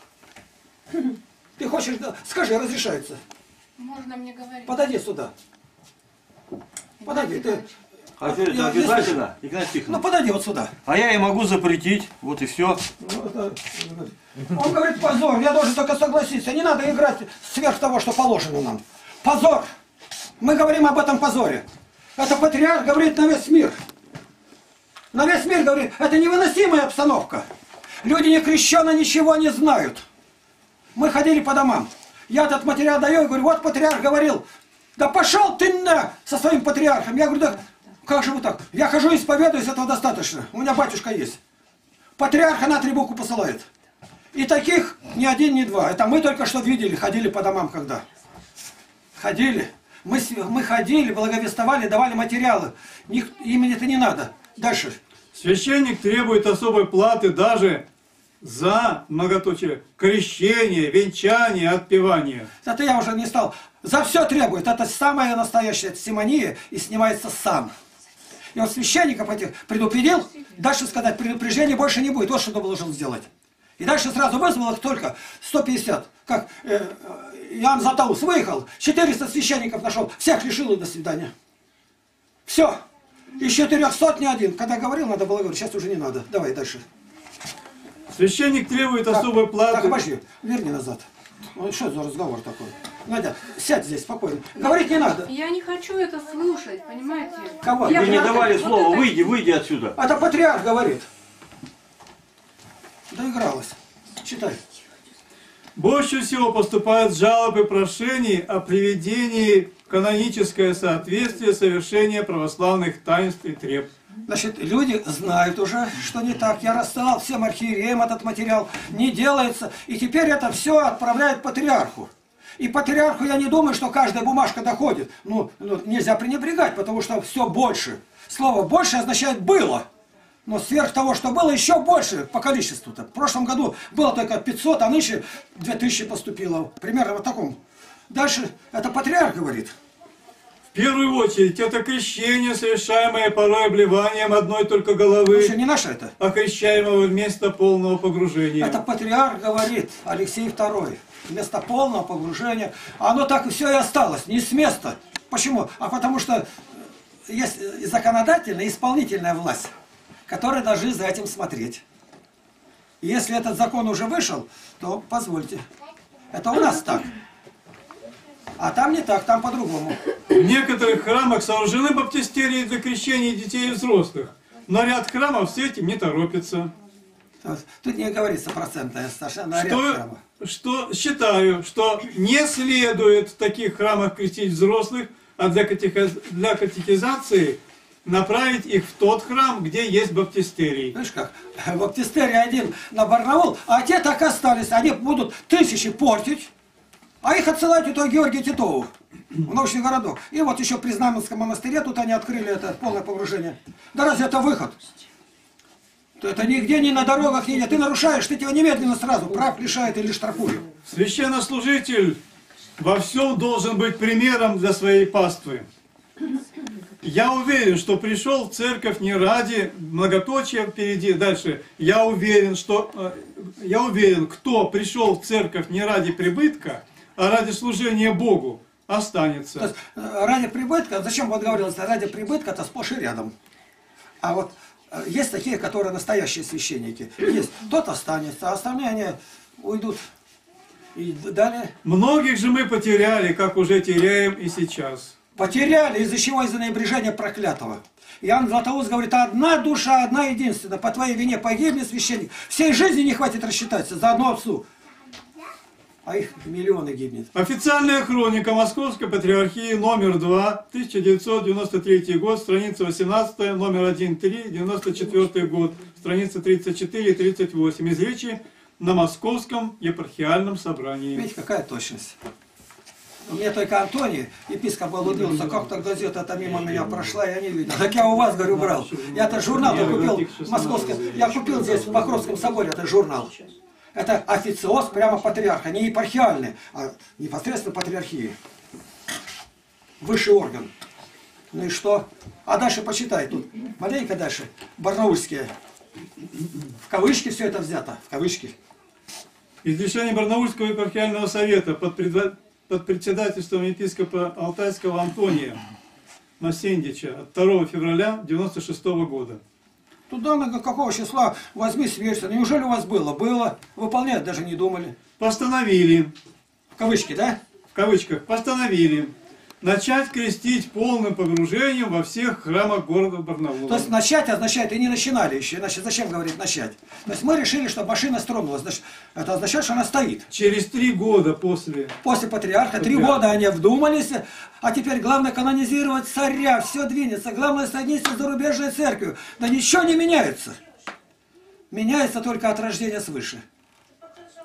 Ты хочешь, скажи, разрешается. Можно мне говорить? Подойди сюда. Подойди, ты... А теперь это обязательно, Игнатий Тихонович? Ну подойди вот сюда. А я и могу запретить, вот и все. Он говорит, позор, я должен только согласиться. Не надо играть сверх того, что положено нам. Позор! Мы говорим об этом позоре. Это патриарх говорит на весь мир. На весь мир говорит, это невыносимая обстановка. Люди не крещены, ничего не знают. Мы ходили по домам. Я этот материал даю и говорю, вот патриарх говорил, да пошел ты на со своим патриархом. Я говорю, да как же вы так? Я хожу и исповедуюсь, этого достаточно. У меня батюшка есть. Патриарха на три буквы посылает. И таких ни один, ни два. Это мы только что видели, ходили по домам когда. Ходили. Мы, мы ходили, благовествовали, давали материалы. Ник, имени это не надо. Дальше. Священник требует особой платы даже за многоточие крещение, венчание, отпевание. Это я уже не стал. За все требует. Это самая настоящая симония и снимается сам. И вот священников этих предупредил, дальше сказать, предупреждения больше не будет. Вот что должен сделать. И дальше сразу вызвал их только 150. Как э, Иоанн Златоуст выехал, 400 священников нашел, всех лишил и до свидания. Все. Из 400 ни один. Когда говорил, надо было говорить, сейчас уже не надо. Давай дальше. Священник требует так, особой платы. Так, обожди, верни назад. Ну, что за разговор такой? Надя, сядь здесь спокойно. Говорить не надо. Я не хочу это слушать, понимаете? Кого? Вы не давали слова, вот выйди, выйди отсюда. Это патриарх говорит. Доигралась. Читай. Больше всего поступают жалобы прошений о приведении в каноническое соответствие совершения православных таинств и треб. Значит, люди знают уже, что не так. Я рассылал всем архиереям этот материал. Не делается. И теперь это все отправляют патриарху. И патриарху я не думаю, что каждая бумажка доходит. Ну, ну нельзя пренебрегать, потому что все больше. Слово «больше» означает «было». Но сверх того, что было, еще больше по количеству-то. В прошлом году было только 500, а нынче 2000 поступило. Примерно вот таком. Дальше это патриарх говорит. первую очередь это крещение, совершаемое порой обливанием одной только головы, что, не наше это? окрещаемого вместо полного погружения. Это патриарх говорит, Алексей II. Вместо полного погружения. Оно так все и осталось, не с места. Почему? А потому что есть законодательная и исполнительная власть, которые должны за этим смотреть. Если этот закон уже вышел, то позвольте. Это у нас так. А там не так, там по-другому. В некоторых храмах сооружены баптистерии для крещения детей и взрослых, но ряд храмов с этим не торопится. Тут не говорится процентная совершенно ряд Что, что считаю, что не следует в таких храмах крестить взрослых, а для, катехез- для катехизации направить их в тот храм, где есть баптистерий. Знаешь как, в баптистерии один на Барнаул, а те так остались. Они будут тысячи портить, а их отсылать у того Георгия Титову в научный городок. И вот еще при Знаменском монастыре тут они открыли это полное погружение. Да разве это выход? То это нигде, ни на дорогах, нигде. Ты нарушаешь, ты тебя немедленно сразу прав лишают или штрафуют. Священнослужитель во всем должен быть примером для своей паствы. Я уверен, что пришел в церковь не ради многоточия впереди. Дальше. Я уверен, что э, я уверен, кто пришел в церковь не ради прибытка, а ради служения Богу, То останется. есть э, ради прибытка, зачем вот говорилось, ради прибытка это сплошь и рядом. А вот есть такие, которые настоящие священники. Есть. Тот останется, а остальные они уйдут. И далее Многих же мы потеряли, как уже теряем и сейчас. потеряли, из-за чего? Из-за небрежения проклятого. Иоанн Златоуст говорит, одна душа, одна единственная, по твоей вине погибнет священник. Всей жизни не хватит рассчитаться за одну овцу. А их миллионы гибнет. Официальная хроника Московской Патриархии номер 2, 1993 год, страница 18, номер 1.3, 94 год, страница 34 и 38 из речи на Московском епархиальном собрании. Видите, какая точность. Меня только Антоний, епископ облудился, как так газета это мимо меня прошла, я не видел. Так я у вас, говорю, брал. Я этот журнал купил в Московском, я купил здесь в Покровском соборе этот журнал. Это официоз прямо патриарха, не епархиальный, а непосредственно патриархии. Высший орган. Ну и что? А дальше почитай тут. Маленько дальше. Барнаульские. В кавычки все это взято. В кавычки. Из Барнаульского епархиального совета под, предва- под председательством епископа Алтайского Антония Масендича от 2 февраля 1996 года. Туда на какого числа возьми сверься. Неужели у вас было? Было. Выполнять даже не думали. Постановили, В кавычки, да? в кавычках, постановили начать крестить полным погружением во всех храмах города Барнаула. То есть начать означает, и не начинали еще. Иначе зачем говорить начать? То есть мы решили, что машина стронулась. Значит, это означает, что она стоит. Через три года после После патриарха, три Патриарха. года они вдумались, а теперь главное канонизировать царя, все двинется, главное соединиться с зарубежной церковью. Да ничего не меняется. Меняется только от рождения свыше.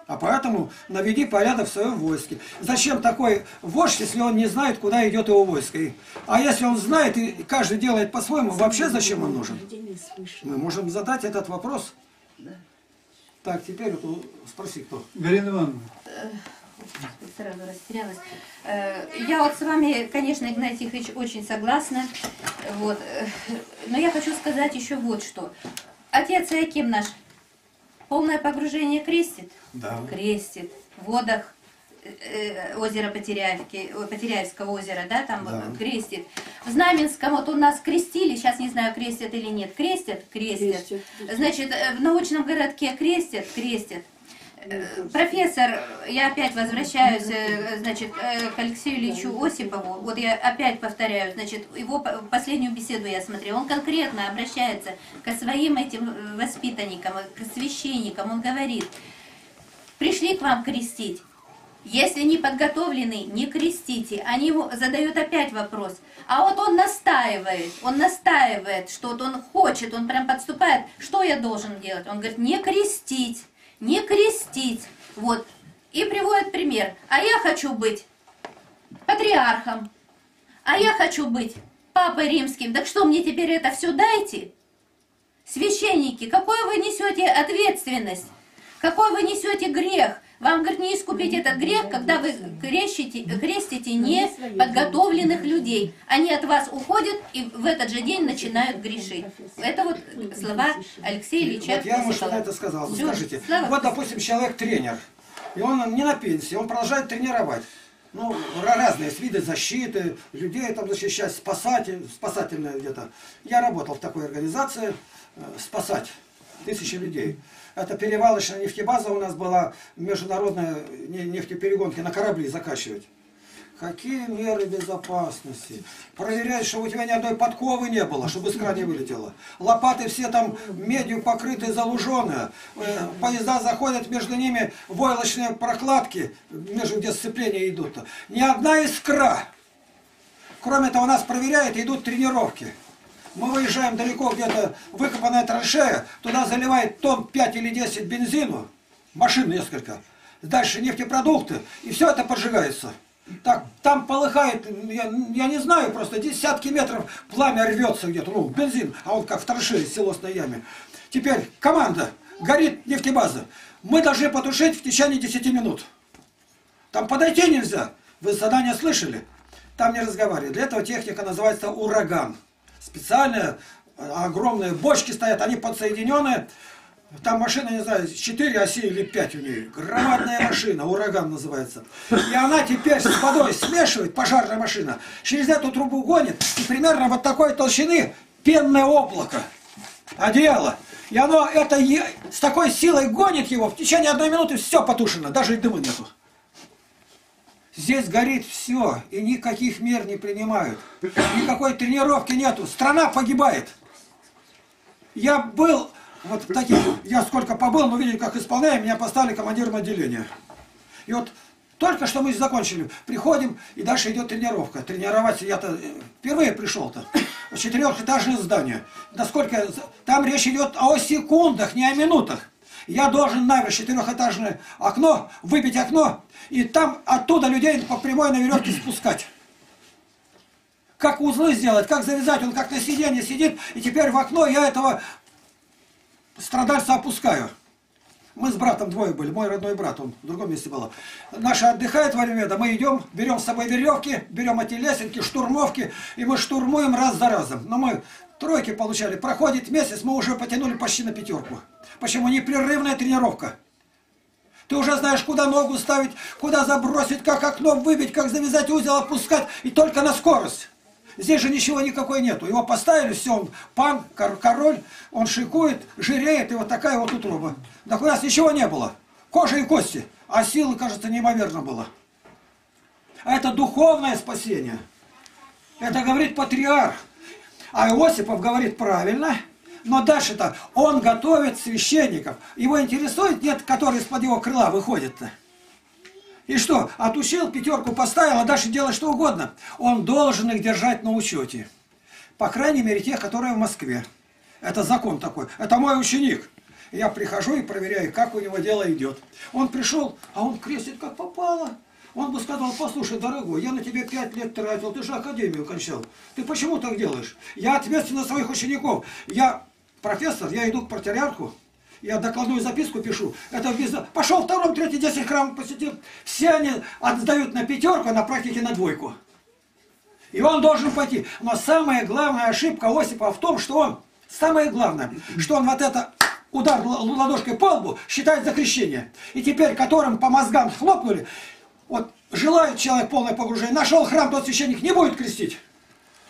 А поэтому наведи порядок в своем войске. Зачем такой вождь, если он не знает, куда идет его войско? А если он знает и каждый делает по-своему, вообще зачем он нужен? Мы можем задать этот вопрос. Так, теперь вот, спроси кто. Галина Ивановна, Сразу растерялась. Э, Я вот с вами, конечно, Игнатий Тихович, очень согласна. Вот. э, Но я хочу сказать еще вот что. Отец Иаким наш полное погружение крестит? Да. Крестит. В водах э, озера Потеряевки, ой, Потеряевского озера, да, там Да. э, крестит. В Знаменском вот у нас крестили, сейчас не знаю, крестят или нет. Крестят? Крестят. Крестят. Значит, э, в научном городке крестят? Крестят. Профессор, я опять возвращаюсь, э, значит, э, к Алексею Ильичу Осипову. Вот я опять повторяю, значит, его по- последнюю беседу я смотрела. Он конкретно обращается к своим этим э, воспитанникам, к священникам. Он говорит, пришли к вам крестить. Если не подготовлены, не крестите. Они ему задают опять вопрос. А вот он настаивает, он настаивает, что вот он хочет, он прям подступает. Что я должен делать? Он говорит, не крестить, не крестить. Вот. И приводит пример. А я хочу быть патриархом. А я хочу быть папой римским. Так что мне теперь это все дайте? Священники, какую вы несете ответственность? Какой вы несете грех? Вам, говорит, не искупить этот грех, когда вы крестите, крестите неподготовленных людей. Они от вас уходят и в этот же день начинают грешить. Это вот слова Алексея Ильича Вот я ему что это сказал. Всё, Скажите, слава вот, допустим, человек тренер, и он не на пенсии, он продолжает тренировать. Ну, ра- разные виды защиты, людей там защищать, спасатель, спасательная где-то. Я работал в такой организации, э, спасать тысячи людей. Это перевалочная нефтебаза у нас была, международная не- нефтеперегонки на корабли закачивать. Какие меры безопасности? Проверяют, чтобы у тебя ни одной подковы не было, чтобы искра не вылетела. Лопаты все там медью покрытые, залуженные. Э, Поезда заходят, между ними войлочные прокладки, между где сцепления идут. -то. Ни одна искра. Кроме того, нас проверяют, идут тренировки. Мы выезжаем далеко, где-то выкопанная траншея, туда заливает тонн 5 или 10 бензину, машин несколько, дальше нефтепродукты, и все это поджигается. Так, там полыхает, я, я не знаю, просто десятки метров пламя рвется где-то, ну, бензин, а он как в траншее, силосной яме. Теперь команда, горит нефтебаза. Мы должны потушить в течение 10 минут. Там подойти нельзя. Вы задание слышали? Там не разговаривают. Для этого техника называется ураган. Специальные э, огромные бочки стоят, они подсоединенные. Там машина, не знаю, 4 оси или 5 у нее. Громадная машина, ураган называется. И она теперь с водой смешивает, пожарная машина, через эту трубу гонит, и примерно вот такой толщины пенное облако, одеяло. И оно это с такой силой гонит его, в течение одной минуты все потушено, даже и дыма нету. Здесь горит все, и никаких мер не принимают. Никакой тренировки нету. Страна погибает. Я был вот таких, я сколько побыл, но видели, как исполняю, меня поставили командиром отделения. И вот только что мы закончили, приходим, и дальше идет тренировка. Тренировать я-то э, впервые пришел-то. Четырехэтажное здание. Насколько там речь идет о секундах, не о минутах. Я должен наверх четырехэтажное окно, выбить окно, и там оттуда людей по прямой на веревке спускать. Как узлы сделать, как завязать, он как на сиденье сидит, и теперь в окно я этого страдальца опускаю. Мы с братом двое были, мой родной брат, он в другом месте был. Наши отдыхают во время, да мы идем, берем с собой веревки, берем эти лесенки, штурмовки, и мы штурмуем раз за разом. Но мы тройки получали. Проходит месяц, мы уже потянули почти на пятерку. Почему? Непрерывная тренировка. Ты уже знаешь, куда ногу ставить, куда забросить, как окно выбить, как завязать узел, опускать, и только на скорость. Здесь же ничего никакой нету. Его поставили, все, он пан, кор- король, он шикует, жиреет, и вот такая вот утроба. Так у нас ничего не было. Кожа и кости. А силы, кажется, неимоверно было. А это духовное спасение. Это говорит патриарх. А Иосипов говорит правильно. Но дальше-то он готовит священников. Его интересует, нет, который из-под его крыла выходит-то. И что, отучил, пятерку поставил, а дальше делать что угодно. Он должен их держать на учете. По крайней мере, тех, которые в Москве. Это закон такой. Это мой ученик. Я прихожу и проверяю, как у него дело идет. Он пришел, а он крестит как попало. Он бы сказал, послушай, дорогой, я на тебе пять лет тратил, ты же академию кончал. Ты почему так делаешь? Я ответственен за своих учеников. Я профессор, я иду к патриарху, я докладную записку пишу. Это без... Пошел втором, третий, десять храмов посетил. Все они отдают на пятерку, а на практике на двойку. И он должен пойти. Но самая главная ошибка Осипа в том, что он, самое главное, что он вот это удар ладошкой по лбу считает за крещение. И теперь, которым по мозгам хлопнули, вот желает человек полное погружение, нашел храм, тот священник не будет крестить.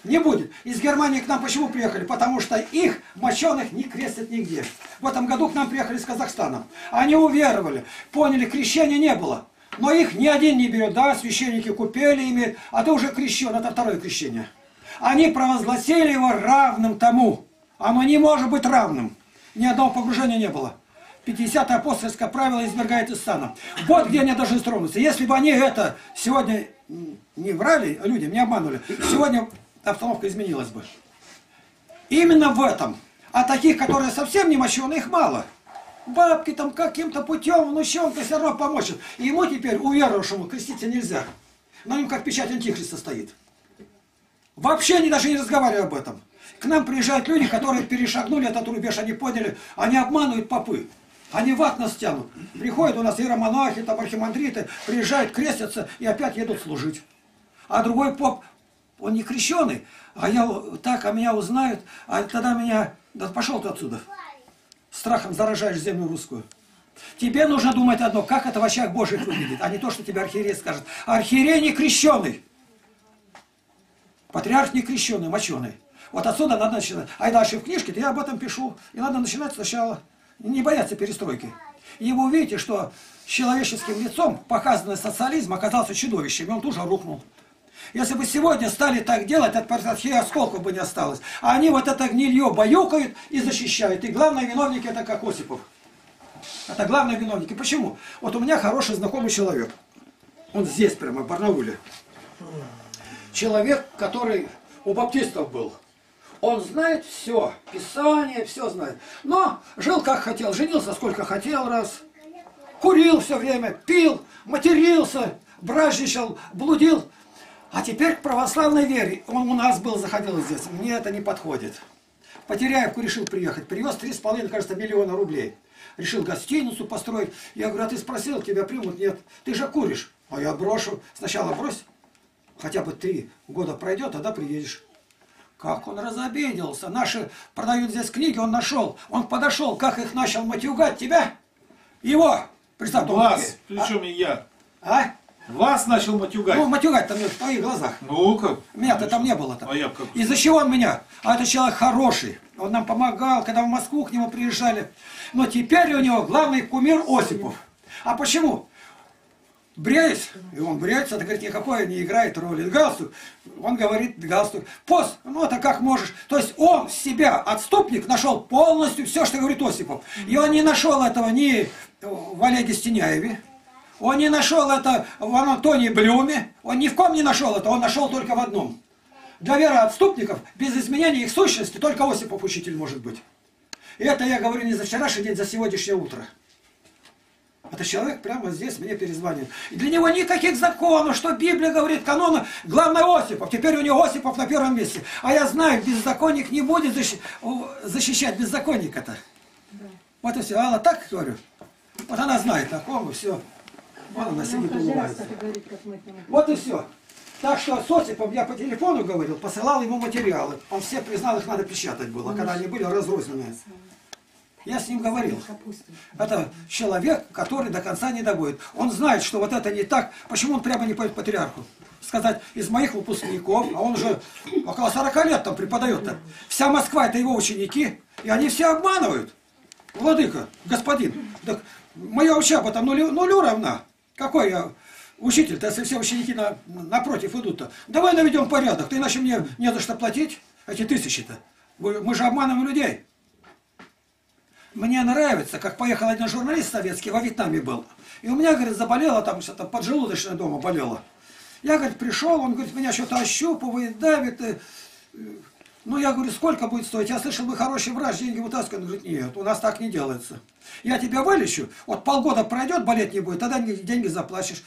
Не будет. Из Германии к нам почему приехали? Потому что их моченых не крестят нигде. В этом году к нам приехали из Казахстана. Они уверовали, поняли, крещения не было. Но их ни один не берет. Да, священники купели ими, а ты уже крещен. Это второе крещение. Они провозгласили его равным тому. Оно не может быть равным. Ни одного погружения не было. 50-е апостольское правило извергает из стана. Вот где они должны стронуться. Если бы они это сегодня не врали людям, не обманули, сегодня обстановка изменилась бы. Именно в этом. А таких, которые совсем не мощеные, их мало. Бабки там каким-то путем, внученка все равно помочь. И ему теперь, уверовавшему, креститься нельзя. На нем как печать антихриста стоит. Вообще они даже не разговаривают об этом. К нам приезжают люди, которые перешагнули этот рубеж, они поняли, они обманывают попы. Они в ад нас тянут. Приходят у нас иеромонахи, там архимандриты, приезжают, крестятся и опять едут служить. А другой поп, он не крещеный, а я так, а меня узнают, а тогда меня, да пошел ты отсюда. Страхом заражаешь землю русскую. Тебе нужно думать одно, как это в очах Божьих выглядит, а не то, что тебе архиерей скажет. Архиерей не крещеный. Патриарх не крещеный, моченый. Вот отсюда надо начинать. А дальше в книжке я об этом пишу. И надо начинать сначала. Не бояться перестройки. И вы увидите, что с человеческим лицом показанный социализм оказался чудовищем, и он тоже рухнул. Если бы сегодня стали так делать, от патриархии осколков бы не осталось. А они вот это гнилье баюкают и защищают. И главные виновники это как Осипов. Это главные виновники. Почему? Вот у меня хороший знакомый человек. Он здесь прямо, в Барнауле. Человек, который у баптистов был. Он знает все, Писание, все знает. Но жил как хотел, женился сколько хотел раз. Курил все время, пил, матерился, бражничал, блудил. А теперь к православной вере. Он у нас был, заходил здесь. Мне это не подходит. Потеряевку решил приехать. Привез 3,5, кажется, миллиона рублей. Решил гостиницу построить. Я говорю, а ты спросил, тебя примут? Нет. Ты же куришь. А я брошу. Сначала брось. Хотя бы три года пройдет, тогда приедешь. Как он разобиделся. Наши продают здесь книги, он нашел. Он подошел, как их начал матюгать тебя. Его. Представь, Вас, а? причем и я. А? Вас начал матюгать. Ну, матюгать-то в твоих глазах. Ну как? Меня-то там не было. -то. А я как? Из-за чего он меня? А это человек хороший. Он нам помогал, когда в Москву к нему приезжали. Но теперь у него главный кумир Осипов. А почему? Бреюсь, и он бреется, это говорит, никакой не играет роли. Галстук, он говорит, галстук. Пост, ну это как можешь. То есть он себя, отступник, нашел полностью все, что говорит Осипов. И он не нашел этого ни в Олеге Стеняеве, он не нашел это в Антоне Блюме, он ни в ком не нашел это, он нашел только в одном. Для веры отступников, без изменения их сущности, только Осипов учитель может быть. И это я говорю не за вчерашний день, за сегодняшнее утро. Это человек прямо здесь мне перезвонил. И для него никаких законов, что Библия говорит, канона, главное Осипов. Теперь у него Осипов на первом месте. А я знаю, беззаконник не будет защищать беззаконника-то. Да. Вот и все. Алла так говорю. Вот она знает о ком, и все. Вот она сидит улыбается. Вот и все. Так что с Осипом я по телефону говорил, посылал ему материалы. Он все признал, их надо печатать было, когда они были разрозненные. Я с ним говорил. Это человек, который до конца не доводит. Он знает, что вот это не так. Почему он прямо не пойдет патриарху? Сказать, из моих выпускников, а он уже около 40 лет там преподает-то. Вся Москва это его ученики, и они все обманывают. Владыка, господин, так моя учеба там нулю, нулю равна. Какой я учитель-то, если все ученики на, напротив идут-то? Давай наведем порядок, ты иначе мне не за что платить эти тысячи-то. Мы же обманываем людей. Мне нравится, как поехал один журналист советский, во Вьетнаме был. И у меня, говорит, заболело там что-то, поджелудочное дома болело. Я, говорит, пришел, он, говорит, меня что-то ощупывает, давит. И... Ну, я говорю, сколько будет стоить? Я слышал, вы хороший врач, деньги вытаскивают. Он говорит, нет, у нас так не делается. Я тебя вылечу, вот полгода пройдет, болеть не будет, тогда деньги заплатишь.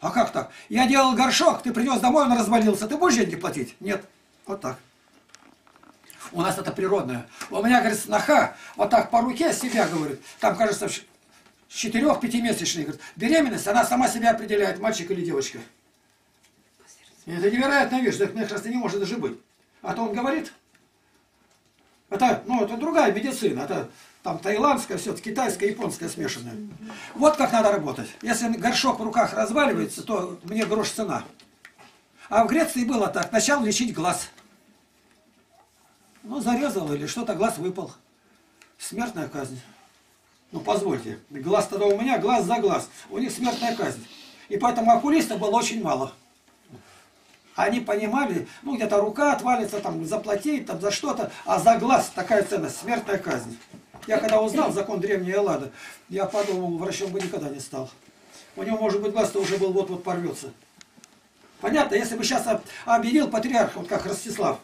А как так? Я делал горшок, ты принес домой, он развалился, ты будешь деньги платить? Нет. Вот так. У нас это природное. У меня, говорит, сноха вот так по руке себя, говорит, там, кажется, с 4-5 месячный, говорит, беременность, она сама себя определяет, мальчик или девочка. И это невероятная вещь, так мне кажется, не может даже быть. А то он говорит, это, ну, это другая медицина, это там таиландская, все, китайская, японская смешанная. Вот как надо работать. Если горшок в руках разваливается, то мне грош цена. А в Греции было так, начал лечить глаз. Ну, зарезал или что-то, глаз выпал. Смертная казнь. Ну, позвольте, глаз тогда у меня, глаз за глаз. У них смертная казнь. И поэтому окулистов было очень мало. Они понимали, ну, где-то рука отвалится, там, заплатить, там, за что-то, а за глаз такая ценность, смертная казнь. Я когда узнал закон древней Эллады, я подумал, врачом бы никогда не стал. У него, может быть, глаз-то уже был вот-вот порвется. Понятно, если бы сейчас объявил патриарх, вот как Ростислав,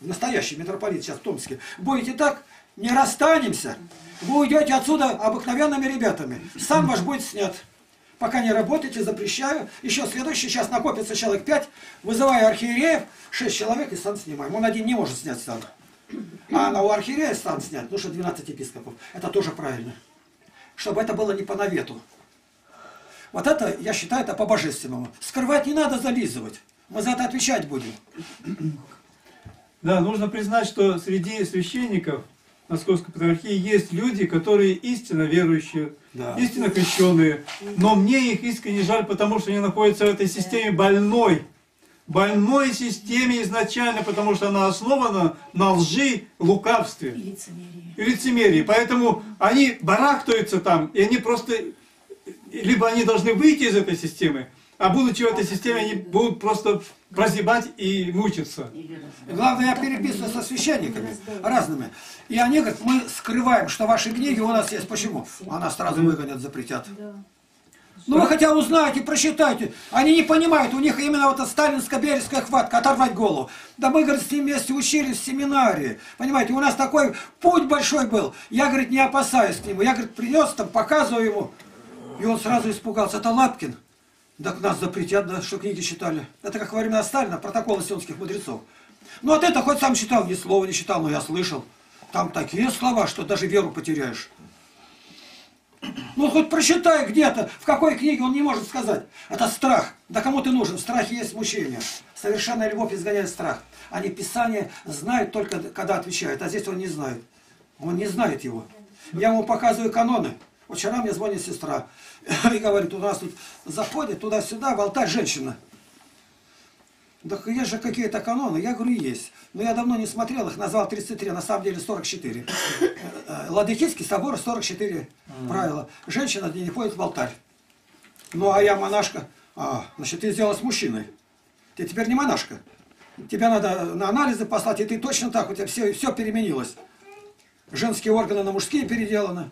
настоящий митрополит сейчас в Томске, будете так, не расстанемся, вы уйдете отсюда обыкновенными ребятами. Сам ваш будет снят. Пока не работаете, запрещаю. Еще следующий час накопится человек 5, вызываю архиереев, 6 человек и стан снимаем. Он один не может снять стан. А на у архиерея стан снять, ну что 12 епископов. Это тоже правильно. чтобы это было не по навету. Вот это, я считаю, это по-божественному. Скрывать не надо, зализывать. Мы за это отвечать будем. Да, нужно признать, что среди священников Московской Патриархии есть люди, которые истинно верующие, Да. истинно крещенные. Но мне их искренне жаль, потому что они находятся в этой системе больной. Больной системе изначально, потому что она основана на лжи, лукавстве И лицемерие. и лицемерии. Поэтому они барахтаются там, и они просто... Либо они должны выйти из этой системы, а будучи в этой системе, они будут просто прозябать и мучиться. Главное, я переписываюсь со священниками разными. И они говорят, мы скрываем, что ваши книги у нас есть. Почему? А нас сразу выгонят, запретят. Ну вы хотя узнаете, прочитайте. Они не понимают, у них именно вот эта сталинско-бережская хватка, оторвать голову. Да мы, говорит, с ним вместе учились в семинарии. Понимаете, у нас такой путь большой был. Я, говорит, не опасаюсь к нему. Я, говорит, принес там, показываю ему. И он сразу испугался. Это Лапкин. Так нас запретят, да, что книги читали. Это как во времена Сталина, протоколы сионских мудрецов. Ну вот это хоть сам читал, ни слова не читал, но я слышал. Там такие слова, что даже веру потеряешь. Ну хоть прочитай где-то, в какой книге он не может сказать. Это страх. Да кому ты нужен? В страхе есть мучение. Совершенная любовь изгоняет страх. Они Писание знают только когда отвечают, а здесь он не знает. Он не знает его. Я ему показываю каноны. Вчера мне звонит сестра и говорит, у нас тут заходит туда-сюда, в алтарь женщина. Так есть же какие-то каноны. Я говорю, есть. Но я давно не смотрел их, назвал 33, а на самом деле 44. Э, Ладыкийский собор 44 правила. Женщина не ходит в алтарь. Ну, а я монашка. А, значит, ты сделалась мужчиной. Ты теперь не монашка. Тебя надо на анализы послать, и ты точно так, у тебя все, все переменилось. Женские органы на мужские переделаны.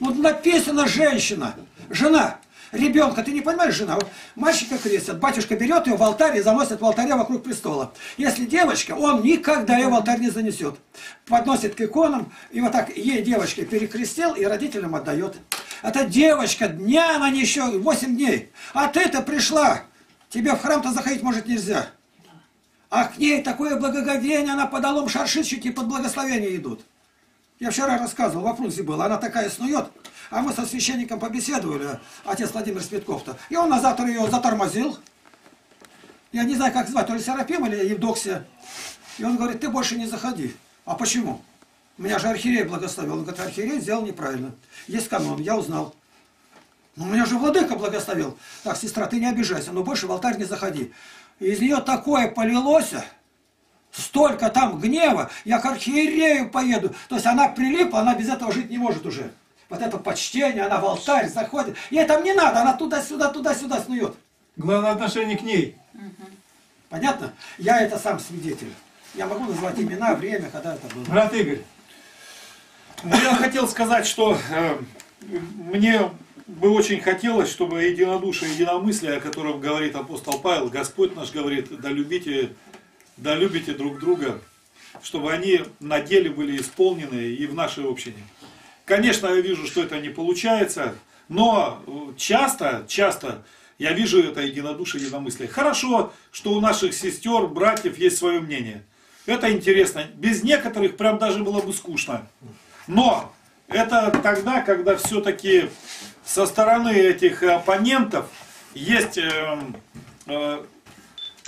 Ну, написано женщина, жена, ребенка. Ты не понимаешь, жена? Вот мальчика крестят, батюшка берет ее в алтарь и заносит в алтаре вокруг престола. Если девочка, он никогда ее в алтарь не занесет. Подносит к иконам, и вот так ей девочке перекрестил и родителям отдает. Это девочка, дня она не еще, 8 дней. А ты-то пришла, тебе в храм-то заходить, может, нельзя. А к ней такое благоговение, она подолом шаршит, чуть и под благословение идут. Я вчера рассказывал, в Фрунзе был, она такая снует, а мы со священником побеседовали, отец Владимир Светков-то, и он на завтра ее затормозил. Я не знаю, как звать, то ли Серафим или Евдоксия. И он говорит, ты больше не заходи. А почему? Меня же архиерей благословил. Он говорит, архиерей сделал неправильно. Есть канон, я узнал. Ну, меня же владыка благословил. Так, сестра, ты не обижайся, но больше в алтарь не заходи. И из нее такое полилось, столько там гнева, я к архиерею поеду. То есть она прилипла, она без этого жить не может уже. Вот это почтение, она в алтарь заходит. Ей там не надо, она туда-сюда, туда-сюда снует. Главное отношение к ней. Понятно? Я это сам свидетель. Я могу назвать имена, время, когда это было. Брат Игорь, Ну, я хотел сказать, что э, мне бы очень хотелось, чтобы единодушие, единомыслие, о котором говорит апостол Павел, Господь наш говорит, да любите, да любите друг друга, чтобы они на деле были исполнены и в нашей общине. Конечно, я вижу, что это не получается, но э, часто, часто я вижу это единодушие, единомыслие. Хорошо, что у наших сестер, братьев есть свое мнение. Это интересно. Без некоторых прям даже было бы скучно. Но это тогда, когда все-таки со стороны этих оппонентов есть, э, э,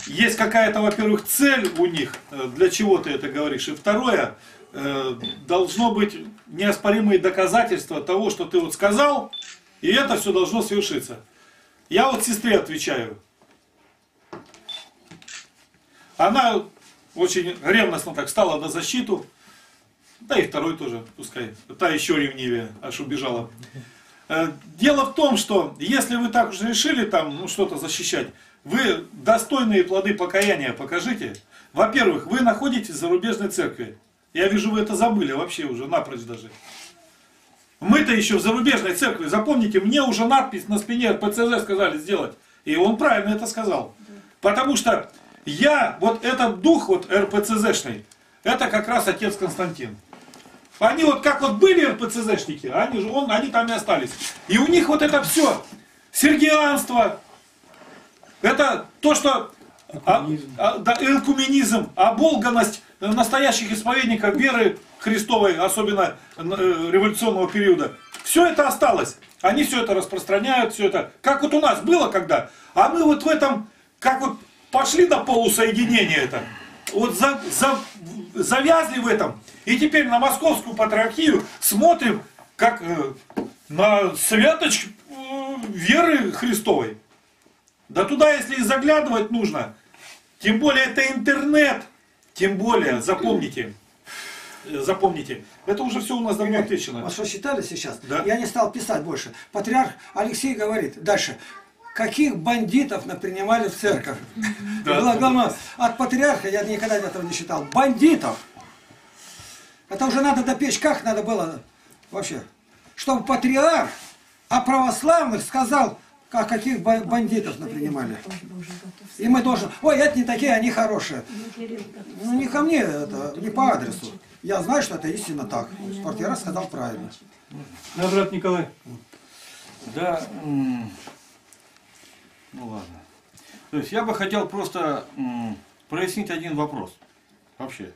есть какая-то, во-первых, цель у них, э, для чего ты это говоришь. И второе, э, должно быть неоспоримые доказательства того, что ты вот сказал, и это все должно свершиться. Я вот сестре отвечаю. Она очень ревностно так стала на защиту. Да и второй тоже, пускай. Та еще ревнивее, аж убежала. Э, Дело в том, что если вы так уж решили там ну, что-то защищать, вы достойные плоды покаяния покажите. Во-первых, вы находитесь в зарубежной церкви. Я вижу, вы это забыли вообще уже напрочь даже. Мы-то еще в зарубежной церкви. Запомните, мне уже надпись на спине РПЦЗ сказали сделать. И он правильно это сказал. Потому что я, вот этот дух вот РПЦЗшный, это как раз отец Константин. Они вот как вот были РПЦЗшники, они же он, они там и остались. И у них вот это все, сергианство, это то, что а, а, да, элкуменизм, оболганность настоящих исповедников веры Христовой, особенно э, революционного периода. все это осталось. Они все это распространяют, все это. Как вот у нас было когда. А мы вот в этом, как вот пошли на полусоединение это. Вот за, за, завязли в этом. И теперь на московскую патриархию смотрим, как э, на святоч э, веры Христовой. Да туда, если и заглядывать нужно, тем более это интернет, тем более, запомните, э, запомните, это уже все у нас давно отвечено. Вот что считали сейчас? Да. Я не стал писать больше. Патриарх Алексей говорит дальше. Каких бандитов принимали в церковь? Да, главное, от патриарха я никогда этого не считал. Бандитов! Это уже надо допечь, как надо было вообще? Чтобы патриарх о православных сказал, как каких ба- бандитов принимали. И мы должны, ой, это не такие, они хорошие. Ну не ко мне, это не по адресу. Я знаю, что это истинно так. Патриарх сказал правильно. Да, брат Николай. Да, ну ладно. То есть я бы хотел просто прояснить один вопрос. Вообще.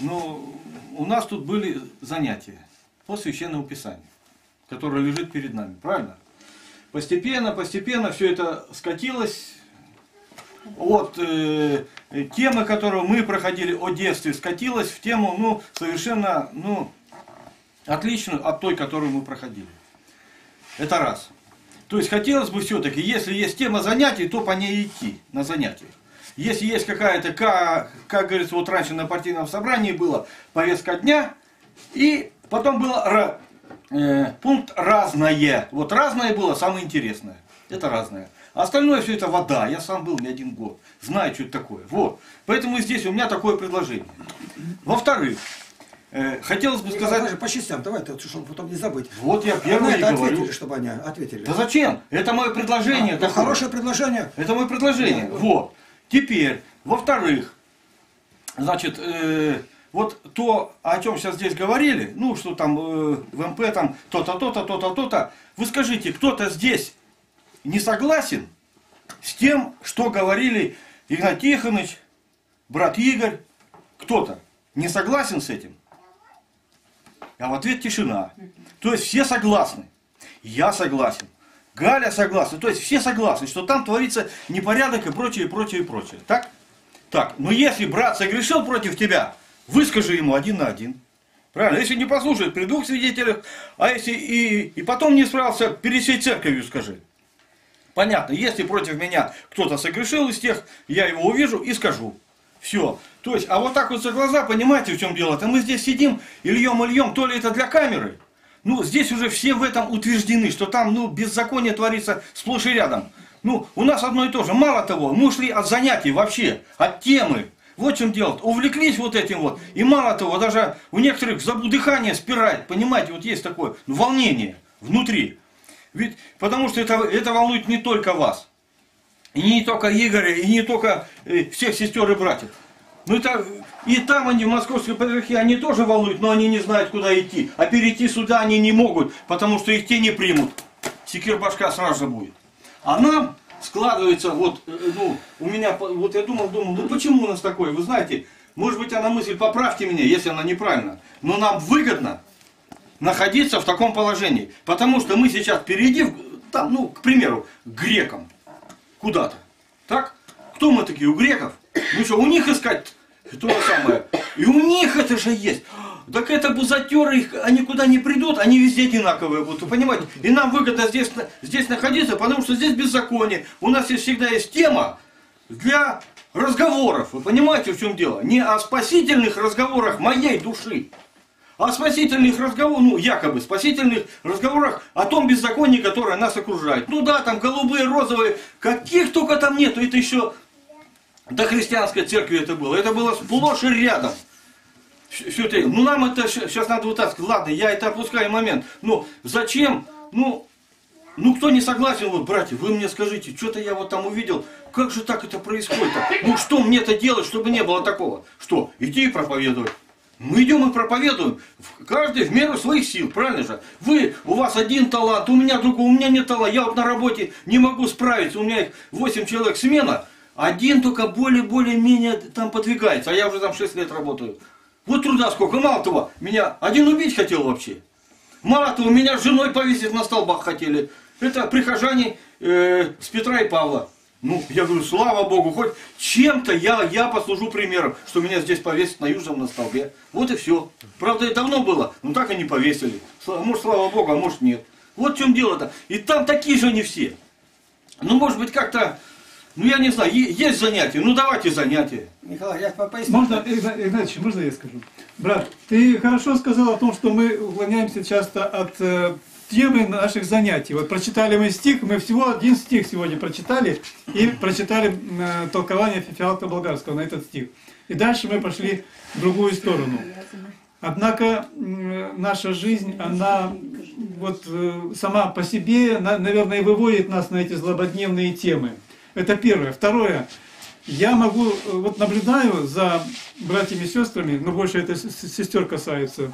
Ну, у нас тут были занятия по священному писанию, которое лежит перед нами, правильно? Постепенно, постепенно все это скатилось от э, темы, которую мы проходили о детстве, скатилось в тему, ну, совершенно, ну, отличную от той, которую мы проходили. Это раз. То есть хотелось бы все-таки, если есть тема занятий, то по ней идти на занятия. Если есть какая-то, как, как говорится, вот раньше на партийном собрании было повестка дня, и потом был ра- э, пункт разное. Вот разное было самое интересное. Это разное. А остальное все это вода. Я сам был не один год. Знаю, что это такое. Вот. Поэтому здесь у меня такое предложение. Во-вторых, э, хотелось бы сказать... даже по частям, давай, чтобы потом не забыть. Вот я А первый говорю. ответили, чтобы они ответили. Да зачем? Это мое предложение. Ну, такое. хорошее предложение. Это мое предложение. Вот. Теперь, во-вторых, значит, э, вот то, о чем сейчас здесь говорили, ну, что там э, в МП там то-то, то-то, то-то, то-то, вы скажите, кто-то здесь не согласен с тем, что говорили Игнат Тихонович, брат Игорь, кто-то не согласен с этим? А в ответ тишина. То есть все согласны. Я согласен. Галя согласна. То есть все согласны, что там творится непорядок и прочее, и прочее, и прочее. Так? Так, но если брат согрешил против тебя, выскажи ему один на один. Правильно? Если не послушает при двух свидетелях, а если и, и потом не справился, перед всей церковью скажи. Понятно, если против меня кто-то согрешил из тех, я его увижу и скажу. Все. То есть, а вот так вот за глаза, понимаете, в чем дело-то? Мы здесь сидим и льем, и льем, то ли это для камеры. Ну, здесь уже все в этом утверждены, что там, ну, беззаконие творится сплошь и рядом. Ну, у нас одно и то же. Мало того, мы ушли от занятий вообще, от темы. Вот в чем дело. Увлеклись вот этим вот. И мало того, даже у некоторых забу дыхание спирать. Понимаете, вот есть такое ну, волнение внутри. Ведь, потому что это, это волнует не только вас. И не только Игоря, и не только э, всех сестер и братьев. Ну это и там они в московской патриархии, они тоже волнуют, но они не знают, куда идти. А перейти сюда они не могут, потому что их те не примут. Секир башка сразу же будет. А нам складывается, вот, э, ну, у меня, вот я думал, думал, ну почему у нас такое? Вы знаете, может быть, она мысль, поправьте меня, если она неправильна. Но нам выгодно находиться в таком положении. Потому что мы сейчас перейдем, там, ну, к примеру, к грекам куда-то. Так? Кто мы такие у греков? Ну что, у них искать то же самое. И у них это же есть. Так это бузатеры, их, они куда не придут, они везде одинаковые будут, понимаете? И нам выгодно здесь, здесь находиться, потому что здесь беззаконие. У нас есть, всегда есть тема для разговоров. Вы понимаете, в чем дело? Не о спасительных разговорах моей души, а о спасительных разговорах, ну, якобы спасительных разговорах о том беззаконии, которое нас окружает. Ну да, там голубые, розовые, каких только там нету, это еще до христианской церкви это было. Это было сплошь и рядом. Все это, ну нам это сейчас надо вытаскивать. Ладно, я это опускаю момент. Но зачем? Ну, ну кто не согласен, вот, братья, вы мне скажите, что-то я вот там увидел, как же так это происходит? Ну что мне-то делать, чтобы не было такого? Что, идти и проповедовать? Мы идем и проповедуем, каждый в меру своих сил, правильно же? Вы, у вас один талант, у меня другой, у меня нет таланта, я вот на работе не могу справиться, у меня их 8 человек смена, один только более-более-менее там подвигается, а я уже там 6 лет работаю. Вот труда сколько, мало того, меня один убить хотел вообще. Мало того, меня с женой повесить на столбах хотели. Это прихожане э, с Петра и Павла. Ну, я говорю, слава Богу, хоть чем-то я, я послужу примером, что меня здесь повесят на южном на столбе. Вот и все. Правда, и давно было, но так и не повесили. Может, слава Богу, а может нет. Вот в чем дело-то. И там такие же не все. Ну, может быть, как-то, ну, я не знаю, есть занятия, ну, давайте занятия. Николай, я по- поясню. Можно, Игна- Игнатьевич, можно я скажу? Брат, ты хорошо сказал о том, что мы уклоняемся часто от э, темы наших занятий. Вот прочитали мы стих, мы всего один стих сегодня прочитали и прочитали э, толкование Феофилакта Болгарского на этот стих. И дальше мы пошли в другую сторону. Однако м, наша жизнь, она вот э, сама по себе, на- наверное, и выводит нас на эти злободневные темы. Это первое. Второе. Я могу, э, вот наблюдаю за братьями и сестрами, но больше это сестер касается.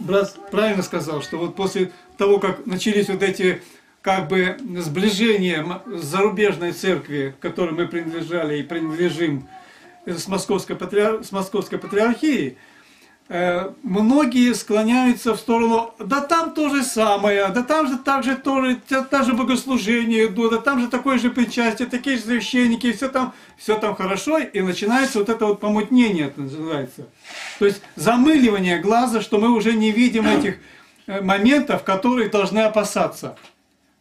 Брат правильно сказал, что вот после того, как начались вот эти как бы сближения м- с зарубежной церкви, которой мы принадлежали и принадлежим э, с московской, патриар- с московской патриархией, многие склоняются в сторону, да там то же самое, да там же так же тоже, та, же богослужение идут, да там же такое же причастие, такие же священники, все там, все там хорошо, и начинается вот это вот помутнение, это называется. То есть замыливание глаза, что мы уже не видим этих э, моментов, которые должны опасаться.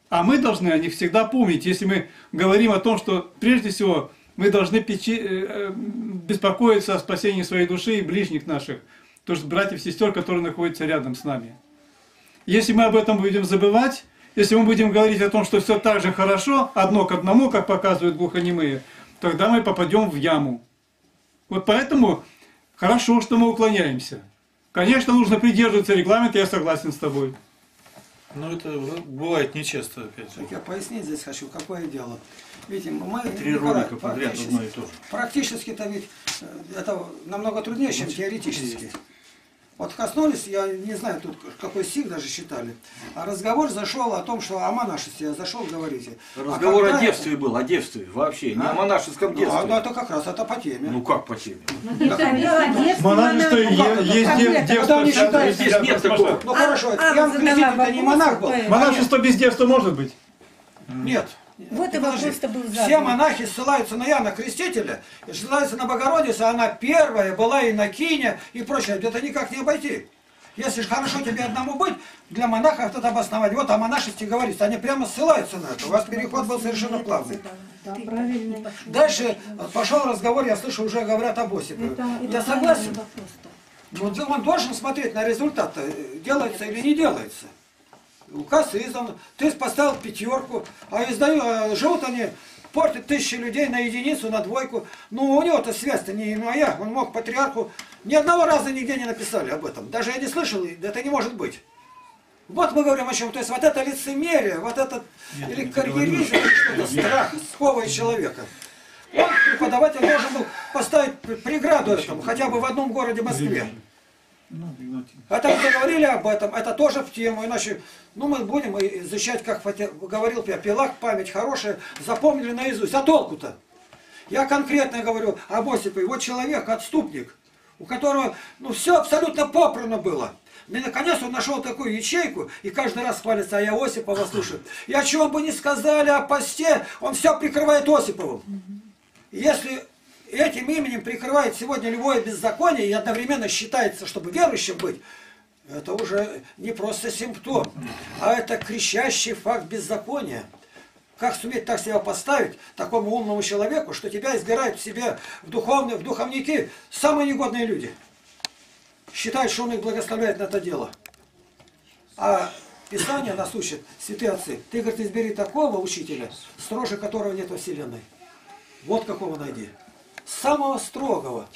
А мы должны о них всегда помнить, если мы говорим о том, что прежде всего мы должны э, э, беспокоиться о спасении своей души и ближних наших, то есть братьев и сестер, которые находятся рядом с нами. Если мы об этом будем забывать, если мы будем говорить о том, что все так же хорошо, одно к одному, как показывают глухонемые, тогда мы попадем в яму. Вот поэтому хорошо, что мы уклоняемся. Конечно, нужно придерживаться регламента, я согласен с тобой. Но это бывает нечасто, опять же. Так я пояснить здесь хочу, какое дело. Видите, мы Три ролика подряд одно и то же. Практически-то ведь э, это намного труднее, чем теоретически. Вот коснулись, я не знаю, тут какой стих даже считали, а разговор зашел о том, что о монашестве я зашел, говорите. А Разговор когда о девстве был, о девстве вообще, не А? о монашеском это- Ну, а, ну, детстве. это как раз, это по теме. Ну как по теме? Монашество е- есть дев- девство. не. Здесь нет такого. Ну хорошо, А, задала Креститель-то не монах был. Монашество без девства может быть? Нет. Вот и Подожди. был задан. Все монахи ссылаются на Иоанна Крестителя, и ссылаются на Богородицу, она первая была инокиня и прочее. Это никак не обойти. Если же хорошо тебе одному быть, для монахов это обосновать. Вот о монашестве говорится, они прямо ссылаются на это. У вас переход был совершенно плавный. Да, правильно. Дальше пошел разговор, я слышу, уже говорят об Осипове. Я согласен. Ну, да он должен смотреть на результат, э, делается или не делается. Указ издан, ты поставил пятерку, а издаю, а живут они, портят тысячи людей на единицу, на двойку. Ну, у него-то связь-то не моя, он мог патриарху, ни одного раза нигде не написали об этом. Даже я не слышал, это не может быть. Вот мы говорим о чем. То есть вот это лицемерие, вот этот или карьеризм, или что-то, страх сковывает человека. Он, преподаватель, должен был поставить преграду этому, хотя бы в одном городе Москве. Это мы заговорили об этом, это тоже в тему, иначе, ну мы будем изучать, как говорил Пилак, память хорошая, запомнили наизусть. А толку-то? Я конкретно говорю об Осипове. Вот человек, отступник, у которого, ну, все абсолютно попрано было. И наконец он нашел такую ячейку, и каждый раз хвалится, а я Осипова слушаю. И о чем бы ни сказали о посте, он все прикрывает Осиповым. Если этим именем прикрывает сегодня любое беззаконие и одновременно считается, чтобы верующим быть, это уже не просто симптом, а это кричащий факт беззакония. Как суметь так себя поставить такому умному человеку, что тебя избирают в себе в духовные, в духовники самые негодные люди. Считают, что он их благословляет на это дело. А Писание нас учит, святые отцы, ты, говорит, избери такого учителя, строже которого нет во вселенной. Вот какого найди. Самого строгого.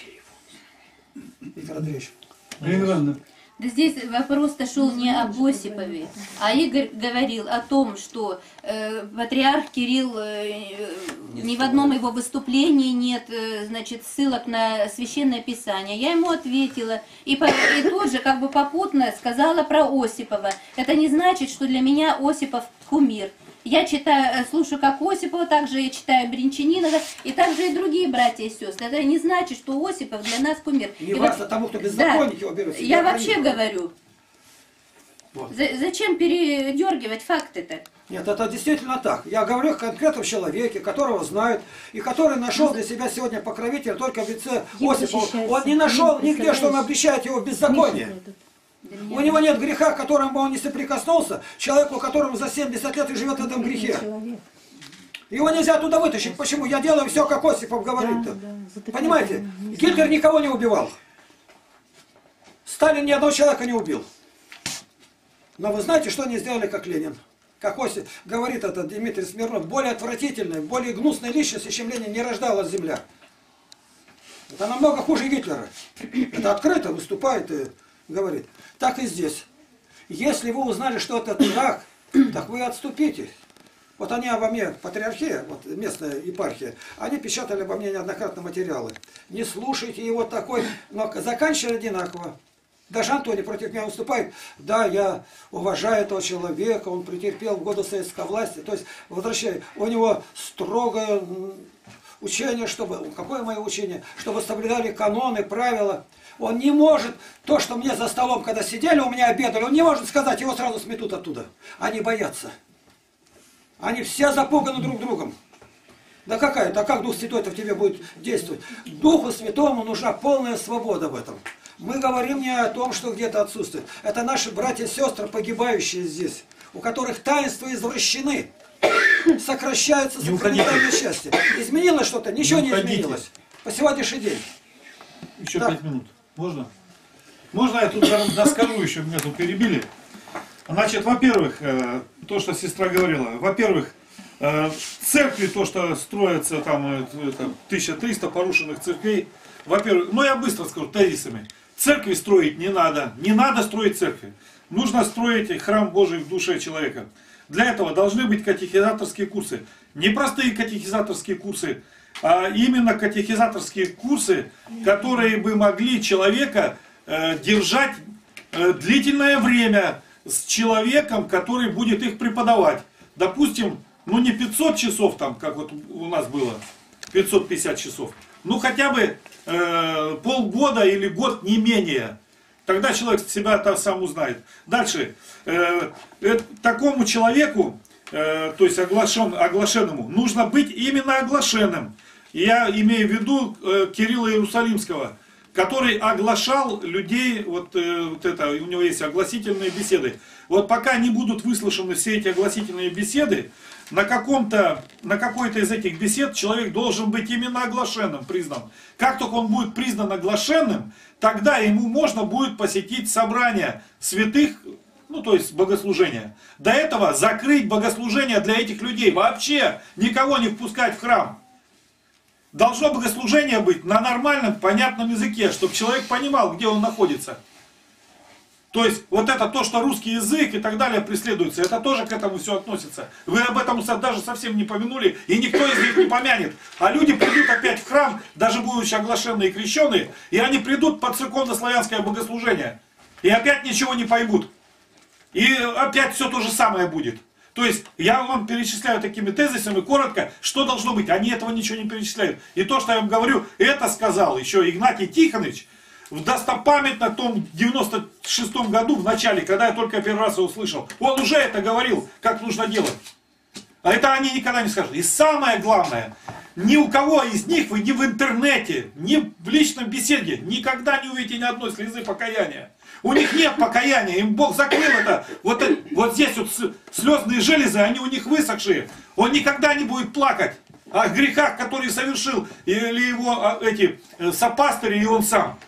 Виктор Андреевич. Ивановна, Да здесь вопрос-то шел не об Осипове, а Игорь говорил о том, что э, патриарх Кирилл, э, ни в одном его выступлении нет, э, значит, ссылок на священное писание. Я ему ответила и, по- и тоже как бы попутно сказала про Осипова. Это не значит, что для меня Осипов кумир. Я читаю, э, слушаю как Осипова, также я читаю Бринчанинова, и также и другие братья и сестры. Это не значит, что Осипов для нас кумир. Не И вас, вот- тому, кто да. беззаконники его берут. себе Я вообще хранение. говорю. Вот. За- зачем передергивать факты-то? Нет, это действительно так. Я говорю о конкретном человеке, которого знают, и который нашел для себя сегодня покровителя только в лице Осипова. Он не нашел нигде, что он обличает его в беззаконие. У него нет греха, к которому он не соприкоснулся, человеку, которому за 70 лет и живет в этом грехе. Его нельзя оттуда вытащить. Почему? Я делаю все, как Осипов говорит-то. Да, да, затыкать Понимаете? Гитлер никого не убивал. Сталин ни одного человека не убил. Но вы знаете, что они сделали, как Ленин? Как Осип говорит этот Дмитрий Смирнов, более отвратительной, более гнусной личности, чем Ленин, не рождалась земля. Это намного хуже Гитлера. Это открыто выступает и говорит. Так и здесь. Если вы узнали, что это дурак, так вы отступите. Вот они обо мне, патриархия, вот местная епархия, они печатали обо мне неоднократно материалы. Не слушайте его такой, но заканчивали одинаково. Даже Антоний против меня выступает. Да, я уважаю этого человека, он претерпел годы советской власти. То есть, возвращаю, у него строгое учение, чтобы... Какое мое учение? Чтобы соблюдали каноны, правила. Он не может, то, что мне за столом, когда сидели, у меня обедали, он не может сказать, его сразу сметут оттуда. Они боятся. Они все запуганы друг другом. Да какая это? А как Дух Святой-то в тебе будет действовать? Духу Святому нужна полная свобода в этом. Мы говорим не о том, что где-то отсутствует. Это наши братья и сестры, погибающие здесь, у которых таинства извращены. Уходите. сакраментальное счастье. Изменилось что-то? Ничего Не не, изменилось. По сегодняшний день. Еще Так. пять минут. Можно? Можно я тут доскажу, еще меня тут перебили? Значит, во-первых, э, то, что сестра говорила. Во-первых, э, церкви, то, что строятся там э, это, 1300 порушенных церквей. Во-первых, ну я быстро скажу тезисами. Церкви строить не надо. Не надо строить церкви. Нужно строить храм Божий в душе человека. Для этого должны быть катехизаторские курсы. Не простые катехизаторские курсы, именно катехизаторские курсы, которые бы могли человека э, держать э, длительное время с человеком, который будет их преподавать. Допустим, ну не 500 часов там, как вот у нас было, 550 часов, ну хотя бы э, полгода или год не менее. Тогда человек себя -то сам узнает. Дальше. Э, э, такому человеку, э, то есть оглашен, оглашенному, нужно быть именно оглашенным. Я имею в виду э, Кирилла Иерусалимского, который оглашал людей, вот, э, вот это, у него есть огласительные беседы. Вот пока не будут выслушаны все эти огласительные беседы, на каком-то, на какой-то из этих бесед человек должен быть именно оглашенным, признан. Как только он будет признан оглашенным, тогда ему можно будет посетить собрание святых, ну то есть богослужение. До этого закрыть богослужение для этих людей, вообще никого не впускать в храм. Должно богослужение быть на нормальном, понятном языке, чтобы человек понимал, где он находится. То есть вот это то, что русский язык и так далее преследуется, это тоже к этому все относится. Вы об этом даже совсем не помянули, и никто из них не помянет. А люди придут опять в храм, даже будучи оглашенные и крещенные, и они придут под церковно-славянское богослужение. И опять ничего не поймут. И опять все то же самое будет. То есть я вам перечисляю такими тезисами коротко, что должно быть. Они этого ничего не перечисляют. И то, что я вам говорю, это сказал еще Игнатий Тихонович в достопамятно том 96 году, в начале, когда я только первый раз его услышал. Он уже это говорил, как нужно делать. А это они никогда не скажут. И самое главное, ни у кого из них вы ни в интернете, ни в личном беседе никогда не увидите ни одной слезы покаяния. У них нет покаяния, им Бог закрыл это. Вот, вот здесь вот слезные железы, они у них высохшие. Он никогда не будет плакать о грехах, которые совершил, или его а, эти э, сопастыри, и он сам.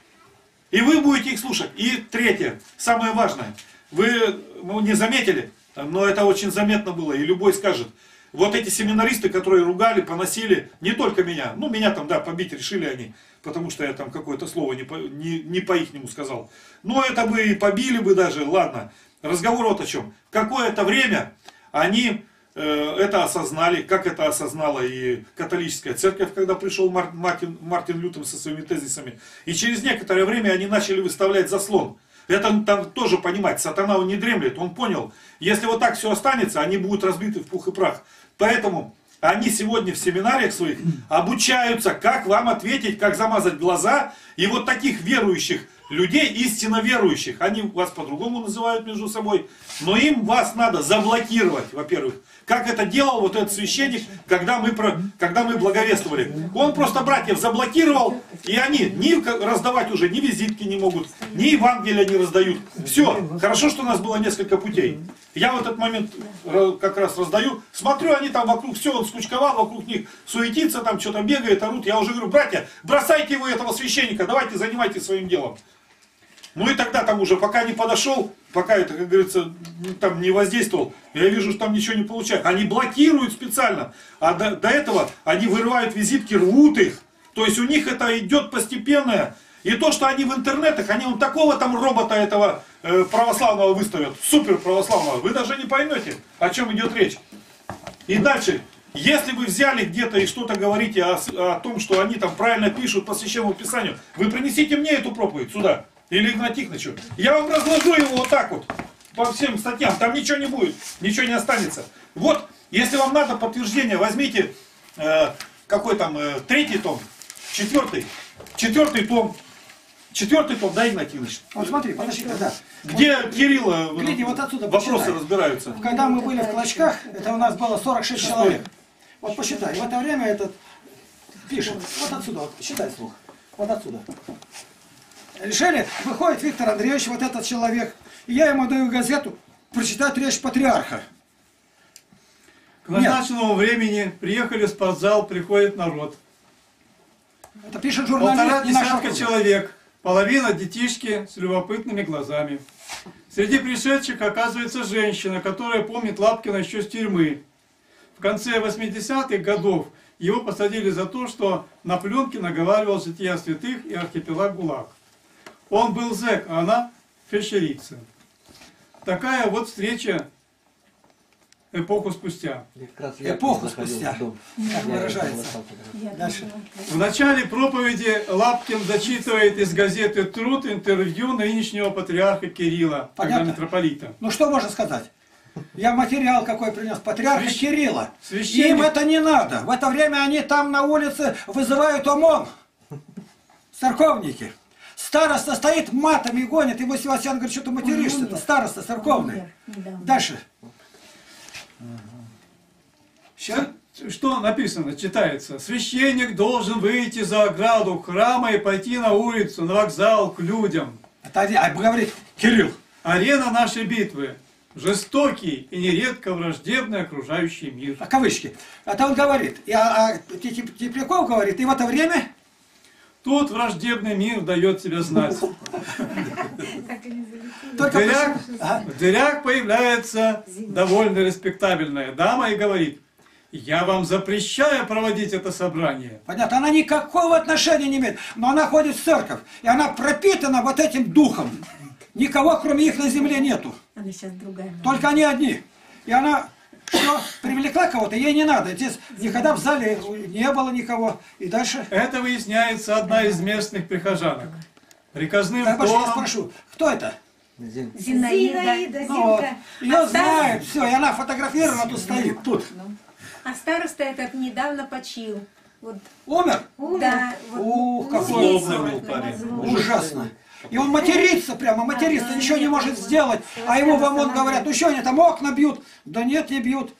И вы будете их слушать. И третье, самое важное. Вы ну, не заметили, но это очень заметно было, и любой скажет. Вот эти семинаристы, которые ругали, поносили, не только меня, ну меня там, да, побить решили они, потому что я там какое-то слово не по, не, не по ихнему сказал. Но это бы и побили бы даже, ладно. Разговор вот о чем. Какое-то время они э, это осознали, как это осознала и католическая церковь, когда пришел Мар- Мартин, Мартин Лютер со своими тезисами. И через некоторое время они начали выставлять заслон. Это там тоже понимать, сатана он не дремлет, он понял, если вот так все останется, они будут разбиты в пух и прах. Поэтому они сегодня в семинариях своих обучаются, как вам ответить, как замазать глаза. И вот таких верующих людей истинно верующих. Они вас по-другому называют между собой, но им вас надо заблокировать, во-первых. Как это делал вот этот священник, когда мы, про, когда мы благовествовали. Он просто братьев заблокировал, и они ни раздавать уже ни визитки не могут, ни Евангелия не раздают. Все, хорошо, что у нас было несколько путей. Я в этот момент как раз раздаю, смотрю, они там вокруг, все, он скучковал, вокруг них суетится, там что-то бегает, орут. Я уже говорю, братья, бросайте вы этого священника, давайте занимайтесь своим делом. Ну и тогда там уже, пока не подошел, пока это, как говорится, там не воздействовал, я вижу, что там ничего не получается. Они блокируют специально, а до, до этого они вырывают визитки, рвут их. То есть у них это идет постепенное. И то, что они в интернетах, они вот такого там робота этого э, православного выставят, супер православного, вы даже не поймете, о чем идет речь. И дальше, если вы взяли где-то и что-то говорите о, о том, что они там правильно пишут по священному писанию, вы принесите мне эту проповедь сюда. Или Игнат Тихоновичу. Я вам разложу его вот так вот. По всем статьям. Там ничего не будет. Ничего не останется. Вот, если вам надо подтверждение, возьмите э, какой там э, третий том, четвертый, четвертый том, четвертый том, да, Игнат Тихонович? Вот смотри, подожди, да. Где вот, Кирилла гляди, вот отсюда вопросы посчитай. разбираются? Когда мы были в Клочках, это у нас было 46 человек. Вот посчитай, в это время этот пишет, вот отсюда, вот, считай слух, вот отсюда. Решили, выходит Виктор Андреевич, вот этот человек, и я ему даю газету прочитать речь патриарха. К назначенному времени приехали в спортзал, приходит народ. Это пишет журналист. Полтора десятка человек, половина детишки с любопытными глазами. Среди пришедших оказывается женщина, которая помнит Лапкина еще с тюрьмы. В конце 80-х годов его посадили за то, что на пленке наговаривал жития святых и архипелаг ГУЛАГ. Он был зэк, а она фельдшерица. Такая вот встреча эпоху спустя. Эпоху спустя, как выражается. Дальше. В начале проповеди Лапкин зачитывает из газеты «Труд» интервью нынешнего патриарха Кирилла, Понятно. тогда митрополита. Ну что можно сказать? Я материал какой принес, патриарха Свящ- Кирилла. священник- Им это не надо. В это время они там на улице вызывают ОМОН. Церковники. Староста стоит, матами гонит. И Василий говорит, что ты материшься? Это староста церковный. Дальше. Все? Что написано, читается? Священник должен выйти за ограду храма и пойти на улицу, на вокзал, к людям. Это один, а говорит, Кирилл, Арена нашей битвы. Жестокий и нередко враждебный окружающий мир. а кавычки. Это он говорит. И, а, а Теп- Тепляков говорит, и в это время Тут враждебный мир дает себя знать. В дырях, Ага. в дырях появляется довольно респектабельная дама и говорит, я вам запрещаю проводить это собрание. Понятно, она никакого отношения не имеет, но она ходит в церковь, и она пропитана вот этим духом. Никого, кроме их на земле, нету. Она сейчас другая. Только они одни. И она что, привлекла кого-то, ей не надо. Здесь никогда в зале не было никого. И дальше... Это выясняется одна из местных прихожанок. Приказным Так, я тоном спрошу, кто это? Зинаида. Ну, вот. Ее А знают, все, и она фотографирована, тут стоит, тут. А староста этот недавно почил. Вот, Умер? да, вот Ух, какой на парень. Ужасно. И он матерится прямо, матерится, ничего не может сделать. А ему в ОМОН говорят, ну что они там окна бьют? Да нет, не бьют.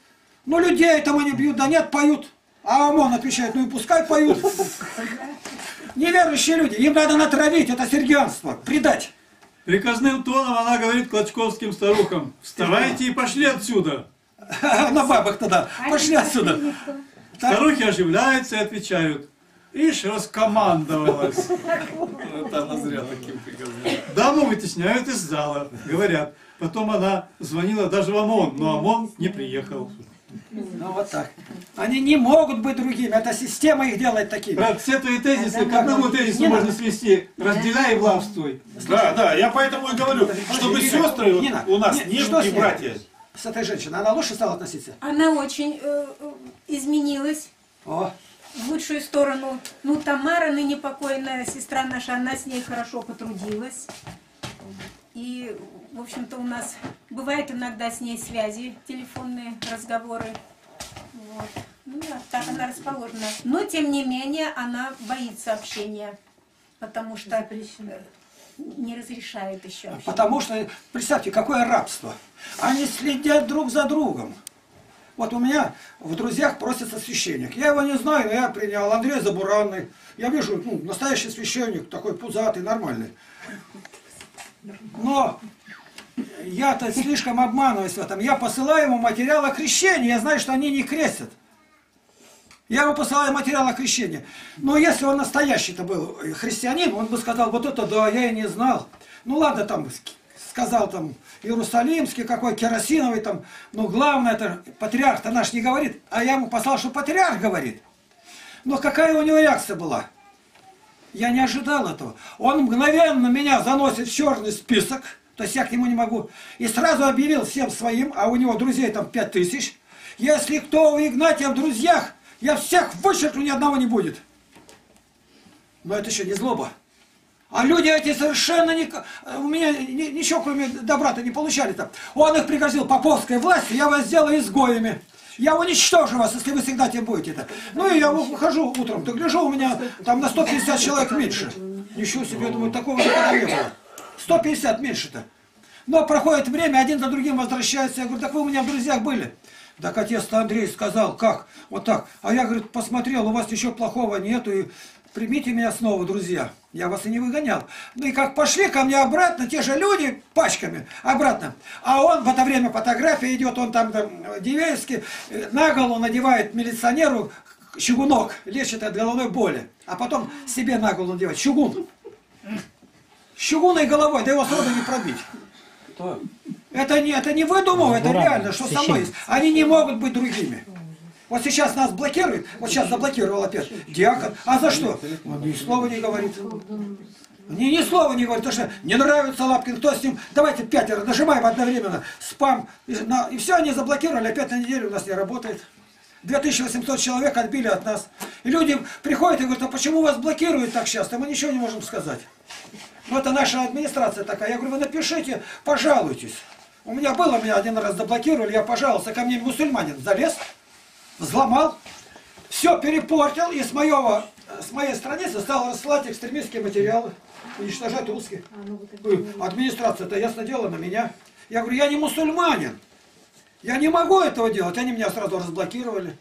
Ну людей там они бьют, да нет, поют. А ОМОН отвечает, ну и пускай поют. Неверующие люди, им надо натравить, это сергианство, предать. Приказным тоном она говорит клочковским старухам, вставайте и пошли отсюда. На бабах тогда, пошли отсюда. Так. Старухи оживляются и отвечают, ишь, раскомандовалась. это она зря таким. Даму вытесняют из зала, говорят. Потом она звонила даже в ОМОН, но ОМОН не приехал. Ну вот так. Они не могут быть другими, эта система их делает такими. Брат, все твои тезисы к одному тезису Не можно надо. свести. Разделяй и властвуй. Да, да, я поэтому и говорю, чтобы сестры вот Нина, у нас не- не что ней? братья. С этой женщиной, она лучше стала относиться? Она очень э, э, изменилась О, в лучшую сторону. Ну, Тамара, ныне покойная сестра наша, она с ней хорошо потрудилась. И, в общем-то, у нас бывает иногда с ней связи, телефонные разговоры. Вот. Ну, да, так она расположена. Но, тем не менее, она боится общения. Потому что... не разрешают еще. общаться. Потому что, представьте, какое рабство. Они следят друг за другом. Вот у меня в друзьях просится священник. Я его не знаю, но я принял. Андрей Забуранный. Я вижу, ну, настоящий священник, такой пузатый, нормальный. Но я-то слишком обманываюсь в этом. Я посылаю ему материал о крещении. Я знаю, что они не крестят. Я ему посылаю материал о крещении. Но если он настоящий-то был христианин, он бы сказал, вот это да, я и не знал. Ну ладно, там сказал там Иерусалимский какой, керосиновый там. Но главное, это патриарх-то наш не говорит. А я ему послал, что патриарх говорит. Но какая у него реакция была? Я не ожидал этого. Он мгновенно меня заносит в черный список, то есть я к нему не могу. И сразу объявил всем своим, а у него друзей там пять тысяч. Если кто у Игнатия в друзьях, я всех вычеркну, ни одного не будет. Но это еще не злоба. А люди эти совершенно не, у меня ни- ничего кроме добра-то не получали-то. Он их пригрозил поповской власти, я вас сделаю изгоями. Я уничтожу вас, если вы всегда тем будете это. Ну и я выхожу утром, так гляжу, у меня там на 150 человек меньше. Ничего себе, думаю, такого никогда не было. 150 меньше-то. Но проходит время, один за другим возвращается. Я говорю, так вы у меня в друзьях были. Так отец Андрей сказал, как? Вот так. А я, говорит, посмотрел, у вас ничего плохого нету, и примите меня снова, друзья. Я вас и не выгонял. Ну и как пошли ко мне обратно, те же люди пачками обратно. А он в это время фотография идет, он там, там Дивеевский, э, на голову надевает милиционеру чугунок, лечит от головной боли. А потом себе на голову надевает чугун. С чугунной головой, да его сроду не пробить. Это не, это не выдумываю, это реально, что со мной есть. Они не могут быть другими. Вот сейчас нас блокируют, вот сейчас заблокировал опять диакон. А за что? Он ни слова не говорит. Ни, ни слова не говорит, потому что не нравится Лапкин, кто с ним, давайте пятеро, нажимаем одновременно, спам, и, на- и все, они заблокировали, опять на неделю у нас не работает. 2800 человек отбили от нас. И люди приходят и говорят, а почему вас блокируют так часто? Мы ничего не можем сказать. Ну, это наша администрация такая. Я говорю, вы напишите, пожалуйтесь. У меня было, меня один раз заблокировали, я пожаловался, ко мне мусульманин залез, взломал, все перепортил, и с, моего, с моей страницы стал рассылать экстремистские материалы, уничтожать русских. Говорю, Администрация-то ясно дело на меня. Я говорю, я не мусульманин. Я не могу этого делать. Они меня сразу разблокировали.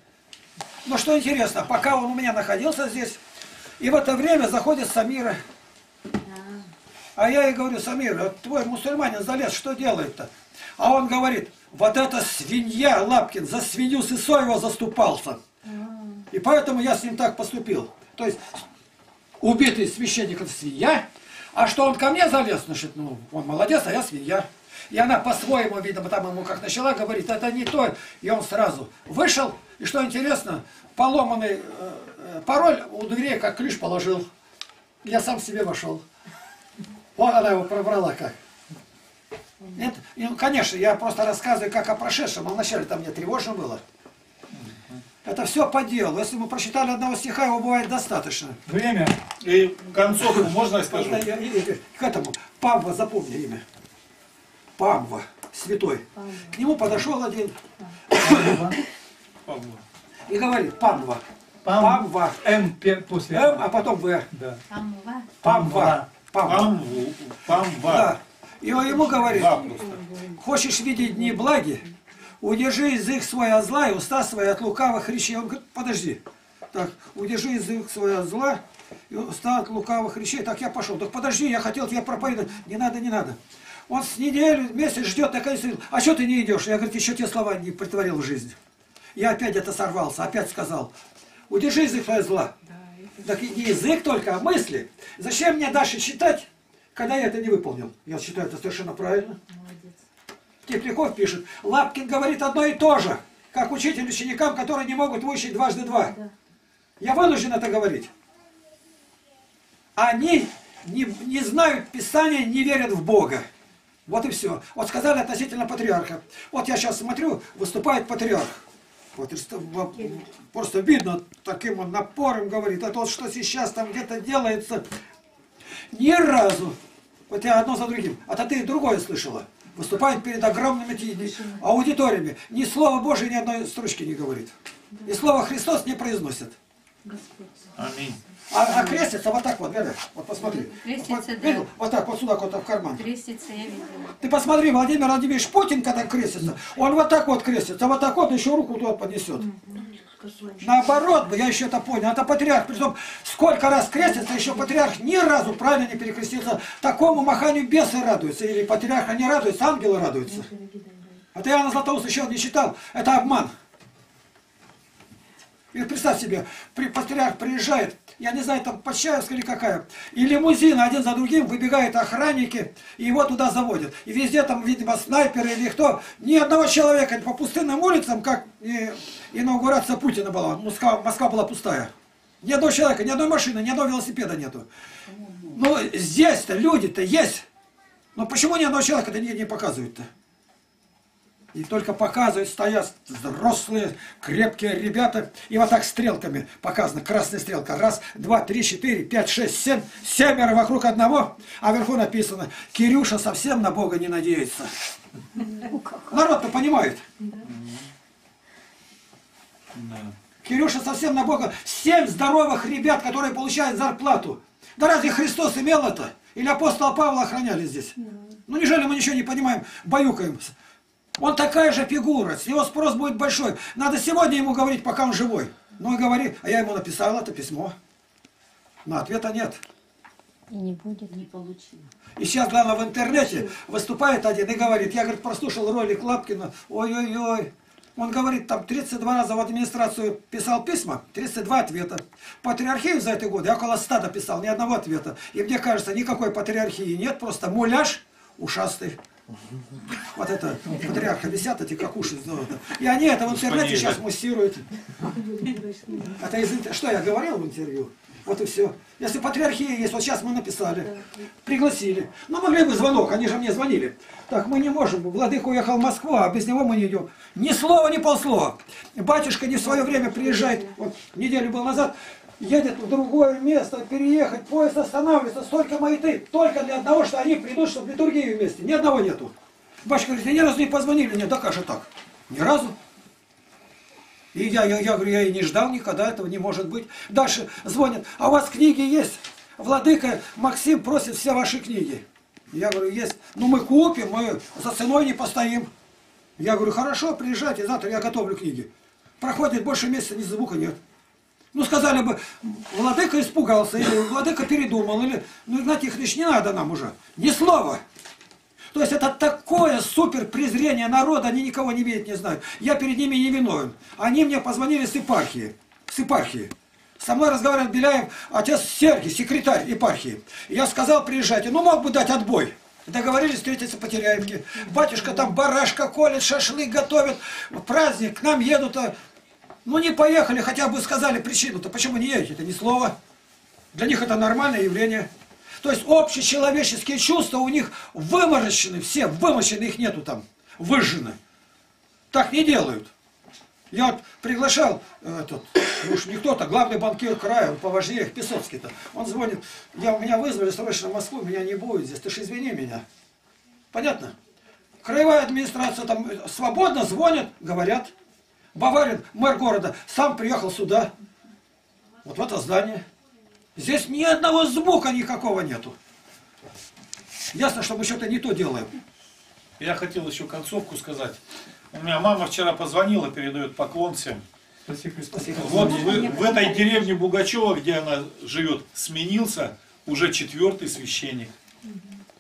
Но что интересно, пока он у меня находился здесь, и в это время заходит Самира. А я ей говорю, Самир, вот твой мусульманин залез, что делает-то? А он говорит, вот эта свинья, Лапкин, за свинью Сысоева заступался. И поэтому я с ним так поступил. То есть, убитый священник это свинья, а что он ко мне залез, значит, ну, он молодец, а я свинья. И она по-своему, видимо, там ему как начала говорить, это не то. И он сразу вышел, и что интересно, поломанный э, пароль у дверей как ключ положил. Я сам себе вошел. Вот она его пробрала как. И, ну, конечно, я просто рассказываю как о прошедшем, а вначале там мне тревожно было. Это все по делу. Если мы прочитали одного стиха, его бывает достаточно. Время. И концовку можно я скажу? Это я- и- и- К этому Памва, запомни имя. Памва, святой. К нему подошел один Павло. и говорит, Памва, Пам. Памва, М после. М, а потом В. Да. Амва. Памва, Памва. Памву. Памва. Да. И он ему говорит, хочешь видеть дни благи, удержи язык свой от зла и уста свои от лукавых речей. Он говорит, подожди. Так, удержи язык свой от зла и уста от лукавых речей. Так я пошел. Так подожди, я хотел тебе проповедовать. Не надо, не надо. Он с неделю, месяц ждет, такая история. А что ты не идешь? Я, говорит, еще те слова не притворил в жизнь. Я опять это сорвался, опять сказал. Удержи язык свой от зла. Так и не язык только, а мысли. Зачем мне дальше читать, когда я это не выполнил? Я считаю, это совершенно правильно. Тепляков пишет, Лапкин говорит одно и то же, как учитель ученикам, которые не могут выучить дважды два. Я вынужден это говорить. Они не, не знают Писания, не верят в Бога. Вот и все. Вот сказали относительно патриарха. Вот я сейчас смотрю, выступает патриарх. Вот просто видно, таким он напором говорит. Это вот что сейчас там где-то делается. Ни разу. Вот я одно за другим. А то ты другое слышала. Выступает перед огромными аудиториями. Ни слова Божие ни одной строчки не говорит. И слово Христос не произносит. Аминь. А, а крестится вот так вот, Галя, вот посмотри. Крестится, вот, да. видел? Вот так вот сюда, вот в карман. Крестится, я видела. Ты посмотри, Владимир Владимирович Путин, когда крестится, он вот так вот крестится, вот так вот еще руку туда поднесет. Наоборот, бы, я еще это понял, это патриарх, притом сколько раз крестится, еще патриарх ни разу правильно не перекрестился, такому маханию бесы радуются, или патриарха не радуется, ангелы радуются. Это Иоанна Златоуст еще не читал, это обман. И представь себе, при, патриарх приезжает, я не знаю, там Почаевская или какая, и лимузин один за другим выбегают охранники, и его туда заводят. И везде там, видимо, снайперы или кто, ни одного человека по пустынным улицам, как и инаугурация Путина была, Москва, Москва была пустая. Ни одного человека, ни одной машины, ни одного велосипеда нету. Ну, здесь-то люди-то есть. Но почему ни одного человека-то не, не показывают-то? И только показывают, стоят взрослые, крепкие ребята, и вот так стрелками показано, красная стрелка. Раз, два, три, четыре, пять, шесть, семь, семеро вокруг одного, а вверху написано, Кирюша совсем на Бога не надеется. Народ-то понимает. Кирюша совсем на Бога. Семь здоровых ребят, которые получают зарплату. Да разве Христос имел это? Или апостола Павла охраняли здесь? Ну неужели мы ничего не понимаем, баюкаемся? Он такая же фигура, с него спрос будет большой. Надо сегодня ему говорить, пока он живой. Ну и говори, а я ему написал это письмо. Но ответа нет. И не будет. Не получил. И сейчас, главное, в интернете выступает один и говорит, я, говорит, прослушал ролик Лапкина, ой-ой-ой. Он говорит, там 32 раза в администрацию писал письма, 32 ответа. Патриархию за эти годы я около 100 написал, ни одного ответа. И мне кажется, никакой патриархии нет, просто муляж ушастый. Вот это патриарха висят эти как уши. ну, это. И они это в интернете сейчас муссируют. Это из Что я говорил в интервью? Вот и все. Если патриархия есть, вот сейчас мы написали, пригласили. Ну, могли бы звонок, они же мне звонили. Так, мы не можем, Владыка уехал в Москву, а без него мы не идем. Ни слова, ни полслова. Батюшка не в свое время приезжает, вот неделю был назад, едет в другое место, переехать, поезд останавливается, столько маяты, только для одного, что они придут, чтобы литургию вместе. Ни одного нету. Батюшка говорит, ни разу не позвонили. Нет, да как же так? Ни разу. И я, я, я говорю, я и не ждал никогда, этого не может быть. Дальше звонят, а у вас книги есть? Владыка Максим просит все ваши книги. Я говорю, есть. Ну мы купим, мы за ценой не постоим. Я говорю, хорошо, приезжайте, завтра я готовлю книги. Проходит больше месяца, ни звука нет. Ну, сказали бы, владыка испугался, или владыка передумал, или, ну, Игнатий Ильич, не надо нам уже. Ни слова. То есть это такое супер презрение народа, они никого не видят, не знают. Я перед ними не виновен. Они мне позвонили с епархии. С епархии. Со мной разговаривает Беляев, отец Сергий, секретарь епархии. Я сказал, приезжайте. Ну, мог бы дать отбой. Договорились встретиться по Теряевке. Батюшка там барашка колет, шашлык готовит. Праздник, к нам едут. Ну, не поехали, хотя бы сказали причину-то. Почему не едете? Это ни слова. Для них это нормальное явление. То есть общечеловеческие чувства у них выморочены, все выморочены, их нету там, выжжены. Так не делают. Я вот приглашал э, этот, ну уж не кто-то, главный банкир края, он поважнее их, Песоцкий-то. Он звонит, я, меня вызвали срочно в Москву, меня не будет здесь, ты ж извини меня. Понятно? Краевая администрация там э, свободно звонят, говорят. Баварин, мэр города, сам приехал сюда, вот в это здание. Здесь ни одного звука никакого нету. Ясно, что мы что-то не то делаем. Я хотел еще концовку сказать. У меня мама вчера позвонила, передает поклон всем. Спасибо. Спасибо. Вот в, в этой деревне Бугачева, где она живет, сменился уже четвертый священник.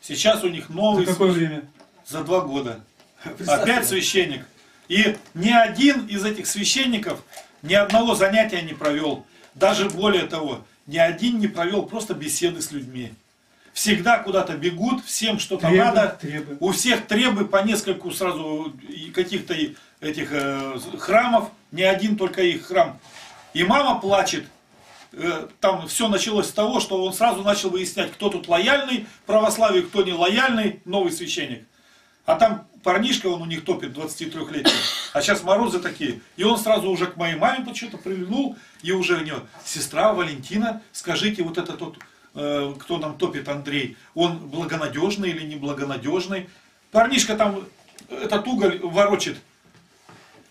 Сейчас у них новый За какое время? За два года. Опять священник. И ни один из этих священников ни одного занятия не провел. Даже более того, ни один не провел просто беседы с людьми. Всегда куда-то бегут, всем что-то Требы, надо. требы. У всех требы по нескольку сразу каких-то этих э, храмов, не один только их храм. И мама плачет. Э, там все началось с того, что он сразу начал выяснять, кто тут лояльный православию, кто не лояльный, новый священник. А там парнишка, он у них топит 23-летний, а сейчас морозы такие. И он сразу уже к моей маме почему-то прильнул, и уже у него, сестра Валентина, скажите, вот это тот, э, кто нам топит Андрей, он благонадежный или неблагонадежный? Парнишка там этот уголь ворочит.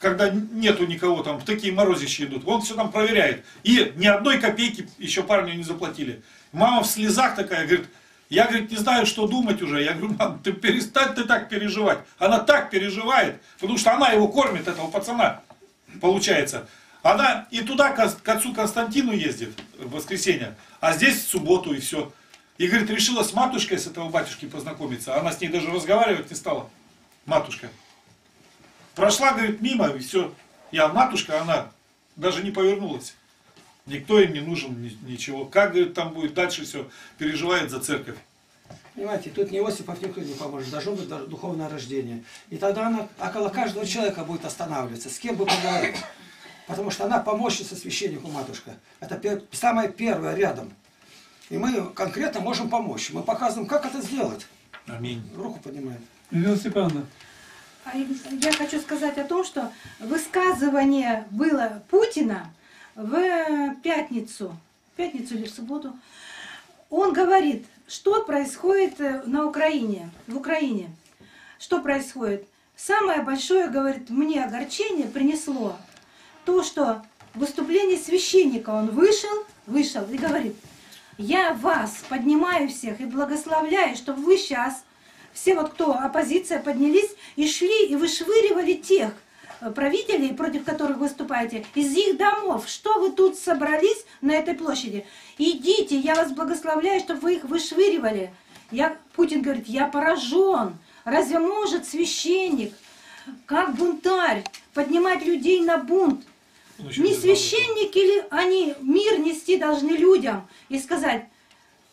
когда нету никого там, такие морозища идут, он все там проверяет. И ни одной копейки еще парню не заплатили. Мама в слезах такая, говорит, я, говорит, не знаю, что думать уже. Я говорю, мам, ты перестань ты так переживать. Она так переживает, потому что она его кормит, этого пацана, получается. Она и туда к отцу Константину ездит в воскресенье, а здесь в субботу и все. И, говорит, решила с матушкой с этого батюшки познакомиться. Она с ней даже разговаривать не стала. Матушка. Прошла, говорит, мимо, и все. Я матушка, она даже не повернулась. Никто им не нужен, ничего. Как, говорит, там будет дальше все, переживает за церковь. Понимаете, тут не Иосифов никто не поможет, должно быть духовное рождение. И тогда она около каждого человека будет останавливаться, с кем бы поговорить. Потому что она помощница священнику матушка. Это пер, самое первое рядом. И мы конкретно можем помочь. Мы показываем, как это сделать. Аминь. Руку поднимаем. Людмила Степановна. А я хочу сказать о том, что высказывание было Путина в пятницу, пятницу или в субботу. Он говорит, что происходит э, на Украине, в Украине. Что происходит? Самое большое, говорит, мне огорчение принесло то, что выступление священника, он вышел, вышел и говорит, я вас поднимаю всех и благословляю, чтобы вы сейчас, все вот кто оппозиция поднялись и шли и вышвыривали тех правителей, против которых выступаете, из их домов. Что вы тут собрались на этой площади? Идите, я вас благословляю, чтобы вы их вышвыривали. Я, Путин говорит, я поражен. Разве может священник, как бунтарь, поднимать людей на бунт? Не священники ли они мир нести должны людям и сказать,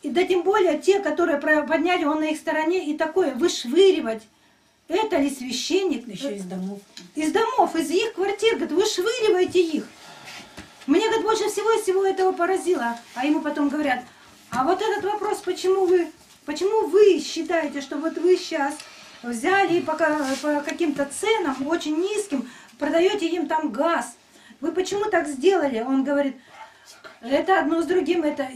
и да тем более те, которые подняли, он на их стороне, и такое вышвыривать. Это ли священник? Еще из домов. Из домов, из их квартир, говорит, вышвыривайте их. Мне, говорит, больше всего всего этого поразило. А ему потом говорят, а вот этот вопрос, почему вы, почему вы считаете, что вот вы сейчас взяли по, по каким-то ценам очень низким, продаете им там газ, вы почему так сделали? Он говорит, это одно с другим, это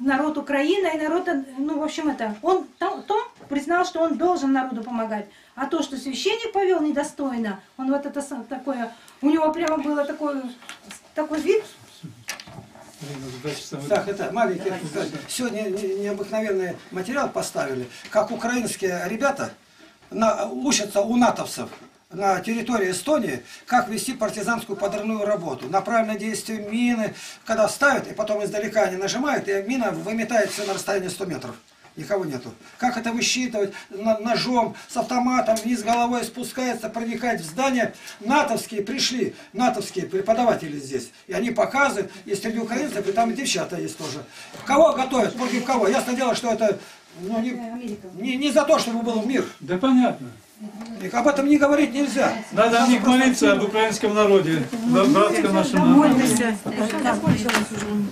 народ Украины и народ, ну, в общем, это, он там, том признал, что он должен народу помогать. А то, что священник повел недостойно, он вот это такое, у него прямо было такое, такой вид, так, это маленький. Сегодня необыкновенный материал поставили, как украинские ребята на, учатся у натовцев на территории Эстонии, как вести партизанскую подрывную работу. На правильное действие мины, когда ставят, и потом издалека они нажимают, и мина выметается на расстоянии 100 метров. Никого нету. Как это высчитывать? Ножом, с автоматом, вниз головой спускается, проникает в здание. Натовские пришли, натовские преподаватели здесь. И они показывают, есть среди украинцев, и там и девчата есть тоже. Кого готовят? Против кого? Ясно дело, что это ну, не, не, не за то, чтобы был мир. Да понятно. И об этом не говорить нельзя. Надо о них молиться, об украинском народе, братском нашем народе.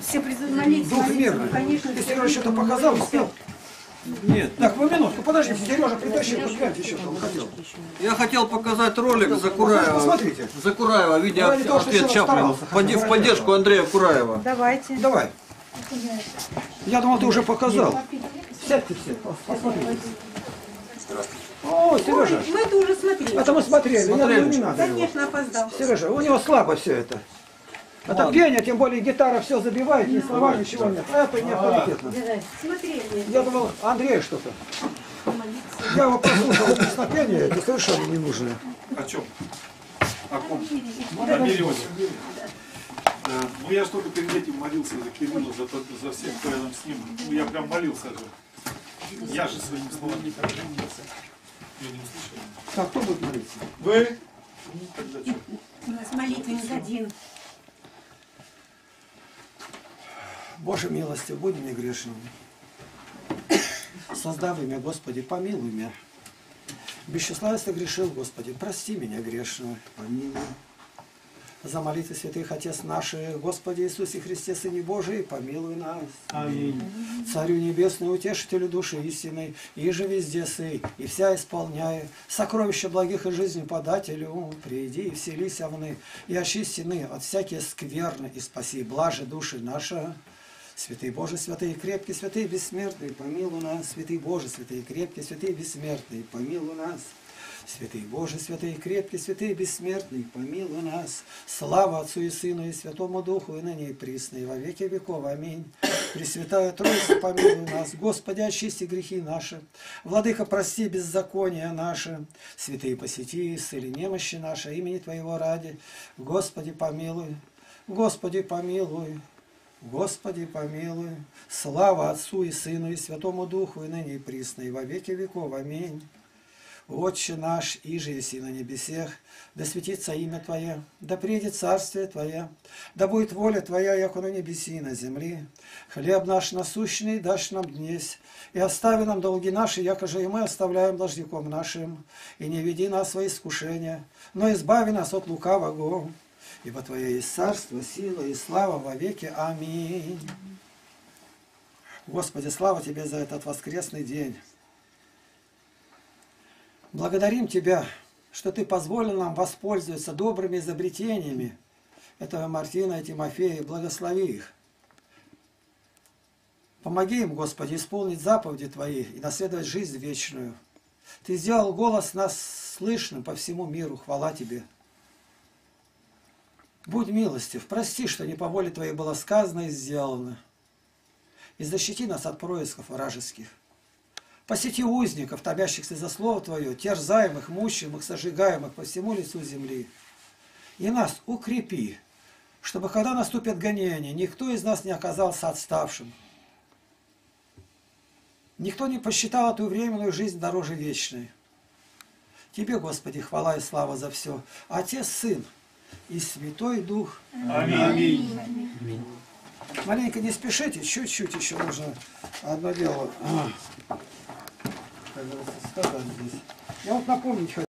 Все молиться. Дух мирный. Ты Сережа что-то показал, успел? Нет. Так, вы минутку, подождите, Сережа притащил, взгляните еще, что он хотел. Я хотел показать ролик за Кураева. Посмотрите. За Кураева, видео ответ Чаплина. В поддержку Андрея Кураева. Давайте. Давай. Я думал, ты уже показал. Сядьте все, посмотрите. О, Сережа. мы это уже смотрели. Это мы смотрели, Смотрели. не надо его. Конечно, опоздал. Сережа, у него слабо все это. Это пение, тем более гитара все забивает, ни слова, ничего нет. Это не авторитетно. Я думал, Андрей что-то. Я его послушал, это песнопение, это совершенно не нужно. О чем? О ком? О миллионе. Да. Ну я же только перед этим молился за Кирилла, за, за всех, кто рядом с ним. Ну я прям молился же. Я же своими словами не молился. Так, кто будет молиться? Вы? Тогда что? У нас молитвенник один. Боже милости, будь мне грешным. Создав имя, Господи, помилуй меня. Без числа я согрешил, Господи, прости меня грешного, помилуй. За молитвы святых Отец наши, Господи Иисусе Христе, Сыне Божий, помилуй нас. Аминь. Царю Небесный, Утешителю души истинной, и же везде сы, и вся исполняя, сокровища благих и жизни подателю, приди и вселися вны, и очистины от всякие скверны, и спаси блаже души наши. Святый Боже, святые крепкие, святые бессмертные, помилуй нас. Святый Боже, святые крепкие, святые бессмертные, помилуй нас. Святый Боже, святый крепкий, святый бессмертный, помилуй нас. Слава Отцу и Сыну и Святому Духу, и ныне и присно, и во веки веков. Аминь. Пресвятая Троица, помилуй нас. Господи, очисти грехи наши. Владыка, прости беззакония наши. Святые посети, исцели немощи наши, имени Твоего ради. Господи, помилуй. Господи, помилуй. Господи, помилуй. Слава Отцу и Сыну и Святому Духу, и ныне и присно, и во веки веков. Аминь. Отче наш, иже еси на небесех, да светится имя Твое, да придет царствие Твое, да будет воля Твоя, яко на небеси и на земли. Хлеб наш насущный дашь нам днесь, и остави нам долги наши, яко же и мы оставляем должником нашим, и не веди нас во искушение, но избави нас от лукавого, ибо Твое есть царство, сила и слава во веки. Аминь. Господи, слава Тебе за этот воскресный день. Благодарим Тебя, что Ты позволил нам воспользоваться добрыми изобретениями этого Мартина и Тимофея. Благослови их. Помоги им, Господи, исполнить заповеди Твои и наследовать жизнь вечную. Ты сделал голос нас слышным по всему миру. Хвала Тебе. Будь милостив, прости, что не по воле Твоей было сказано и сделано. И защити нас от происков вражеских. Посети узников, томящихся за слово Твое, терзаемых, мучимых, сожигаемых по всему лицу земли. И нас укрепи, чтобы, когда наступят гонения, никто из нас не оказался отставшим. Никто не посчитал эту временную жизнь дороже вечной. Тебе, Господи, хвала и слава за все. Отец, Сын и Святой Дух. Аминь. Маленько не спешите, чуть-чуть еще нужно одно дело. Говорится, сказать здесь. Я вот напомнить хочу.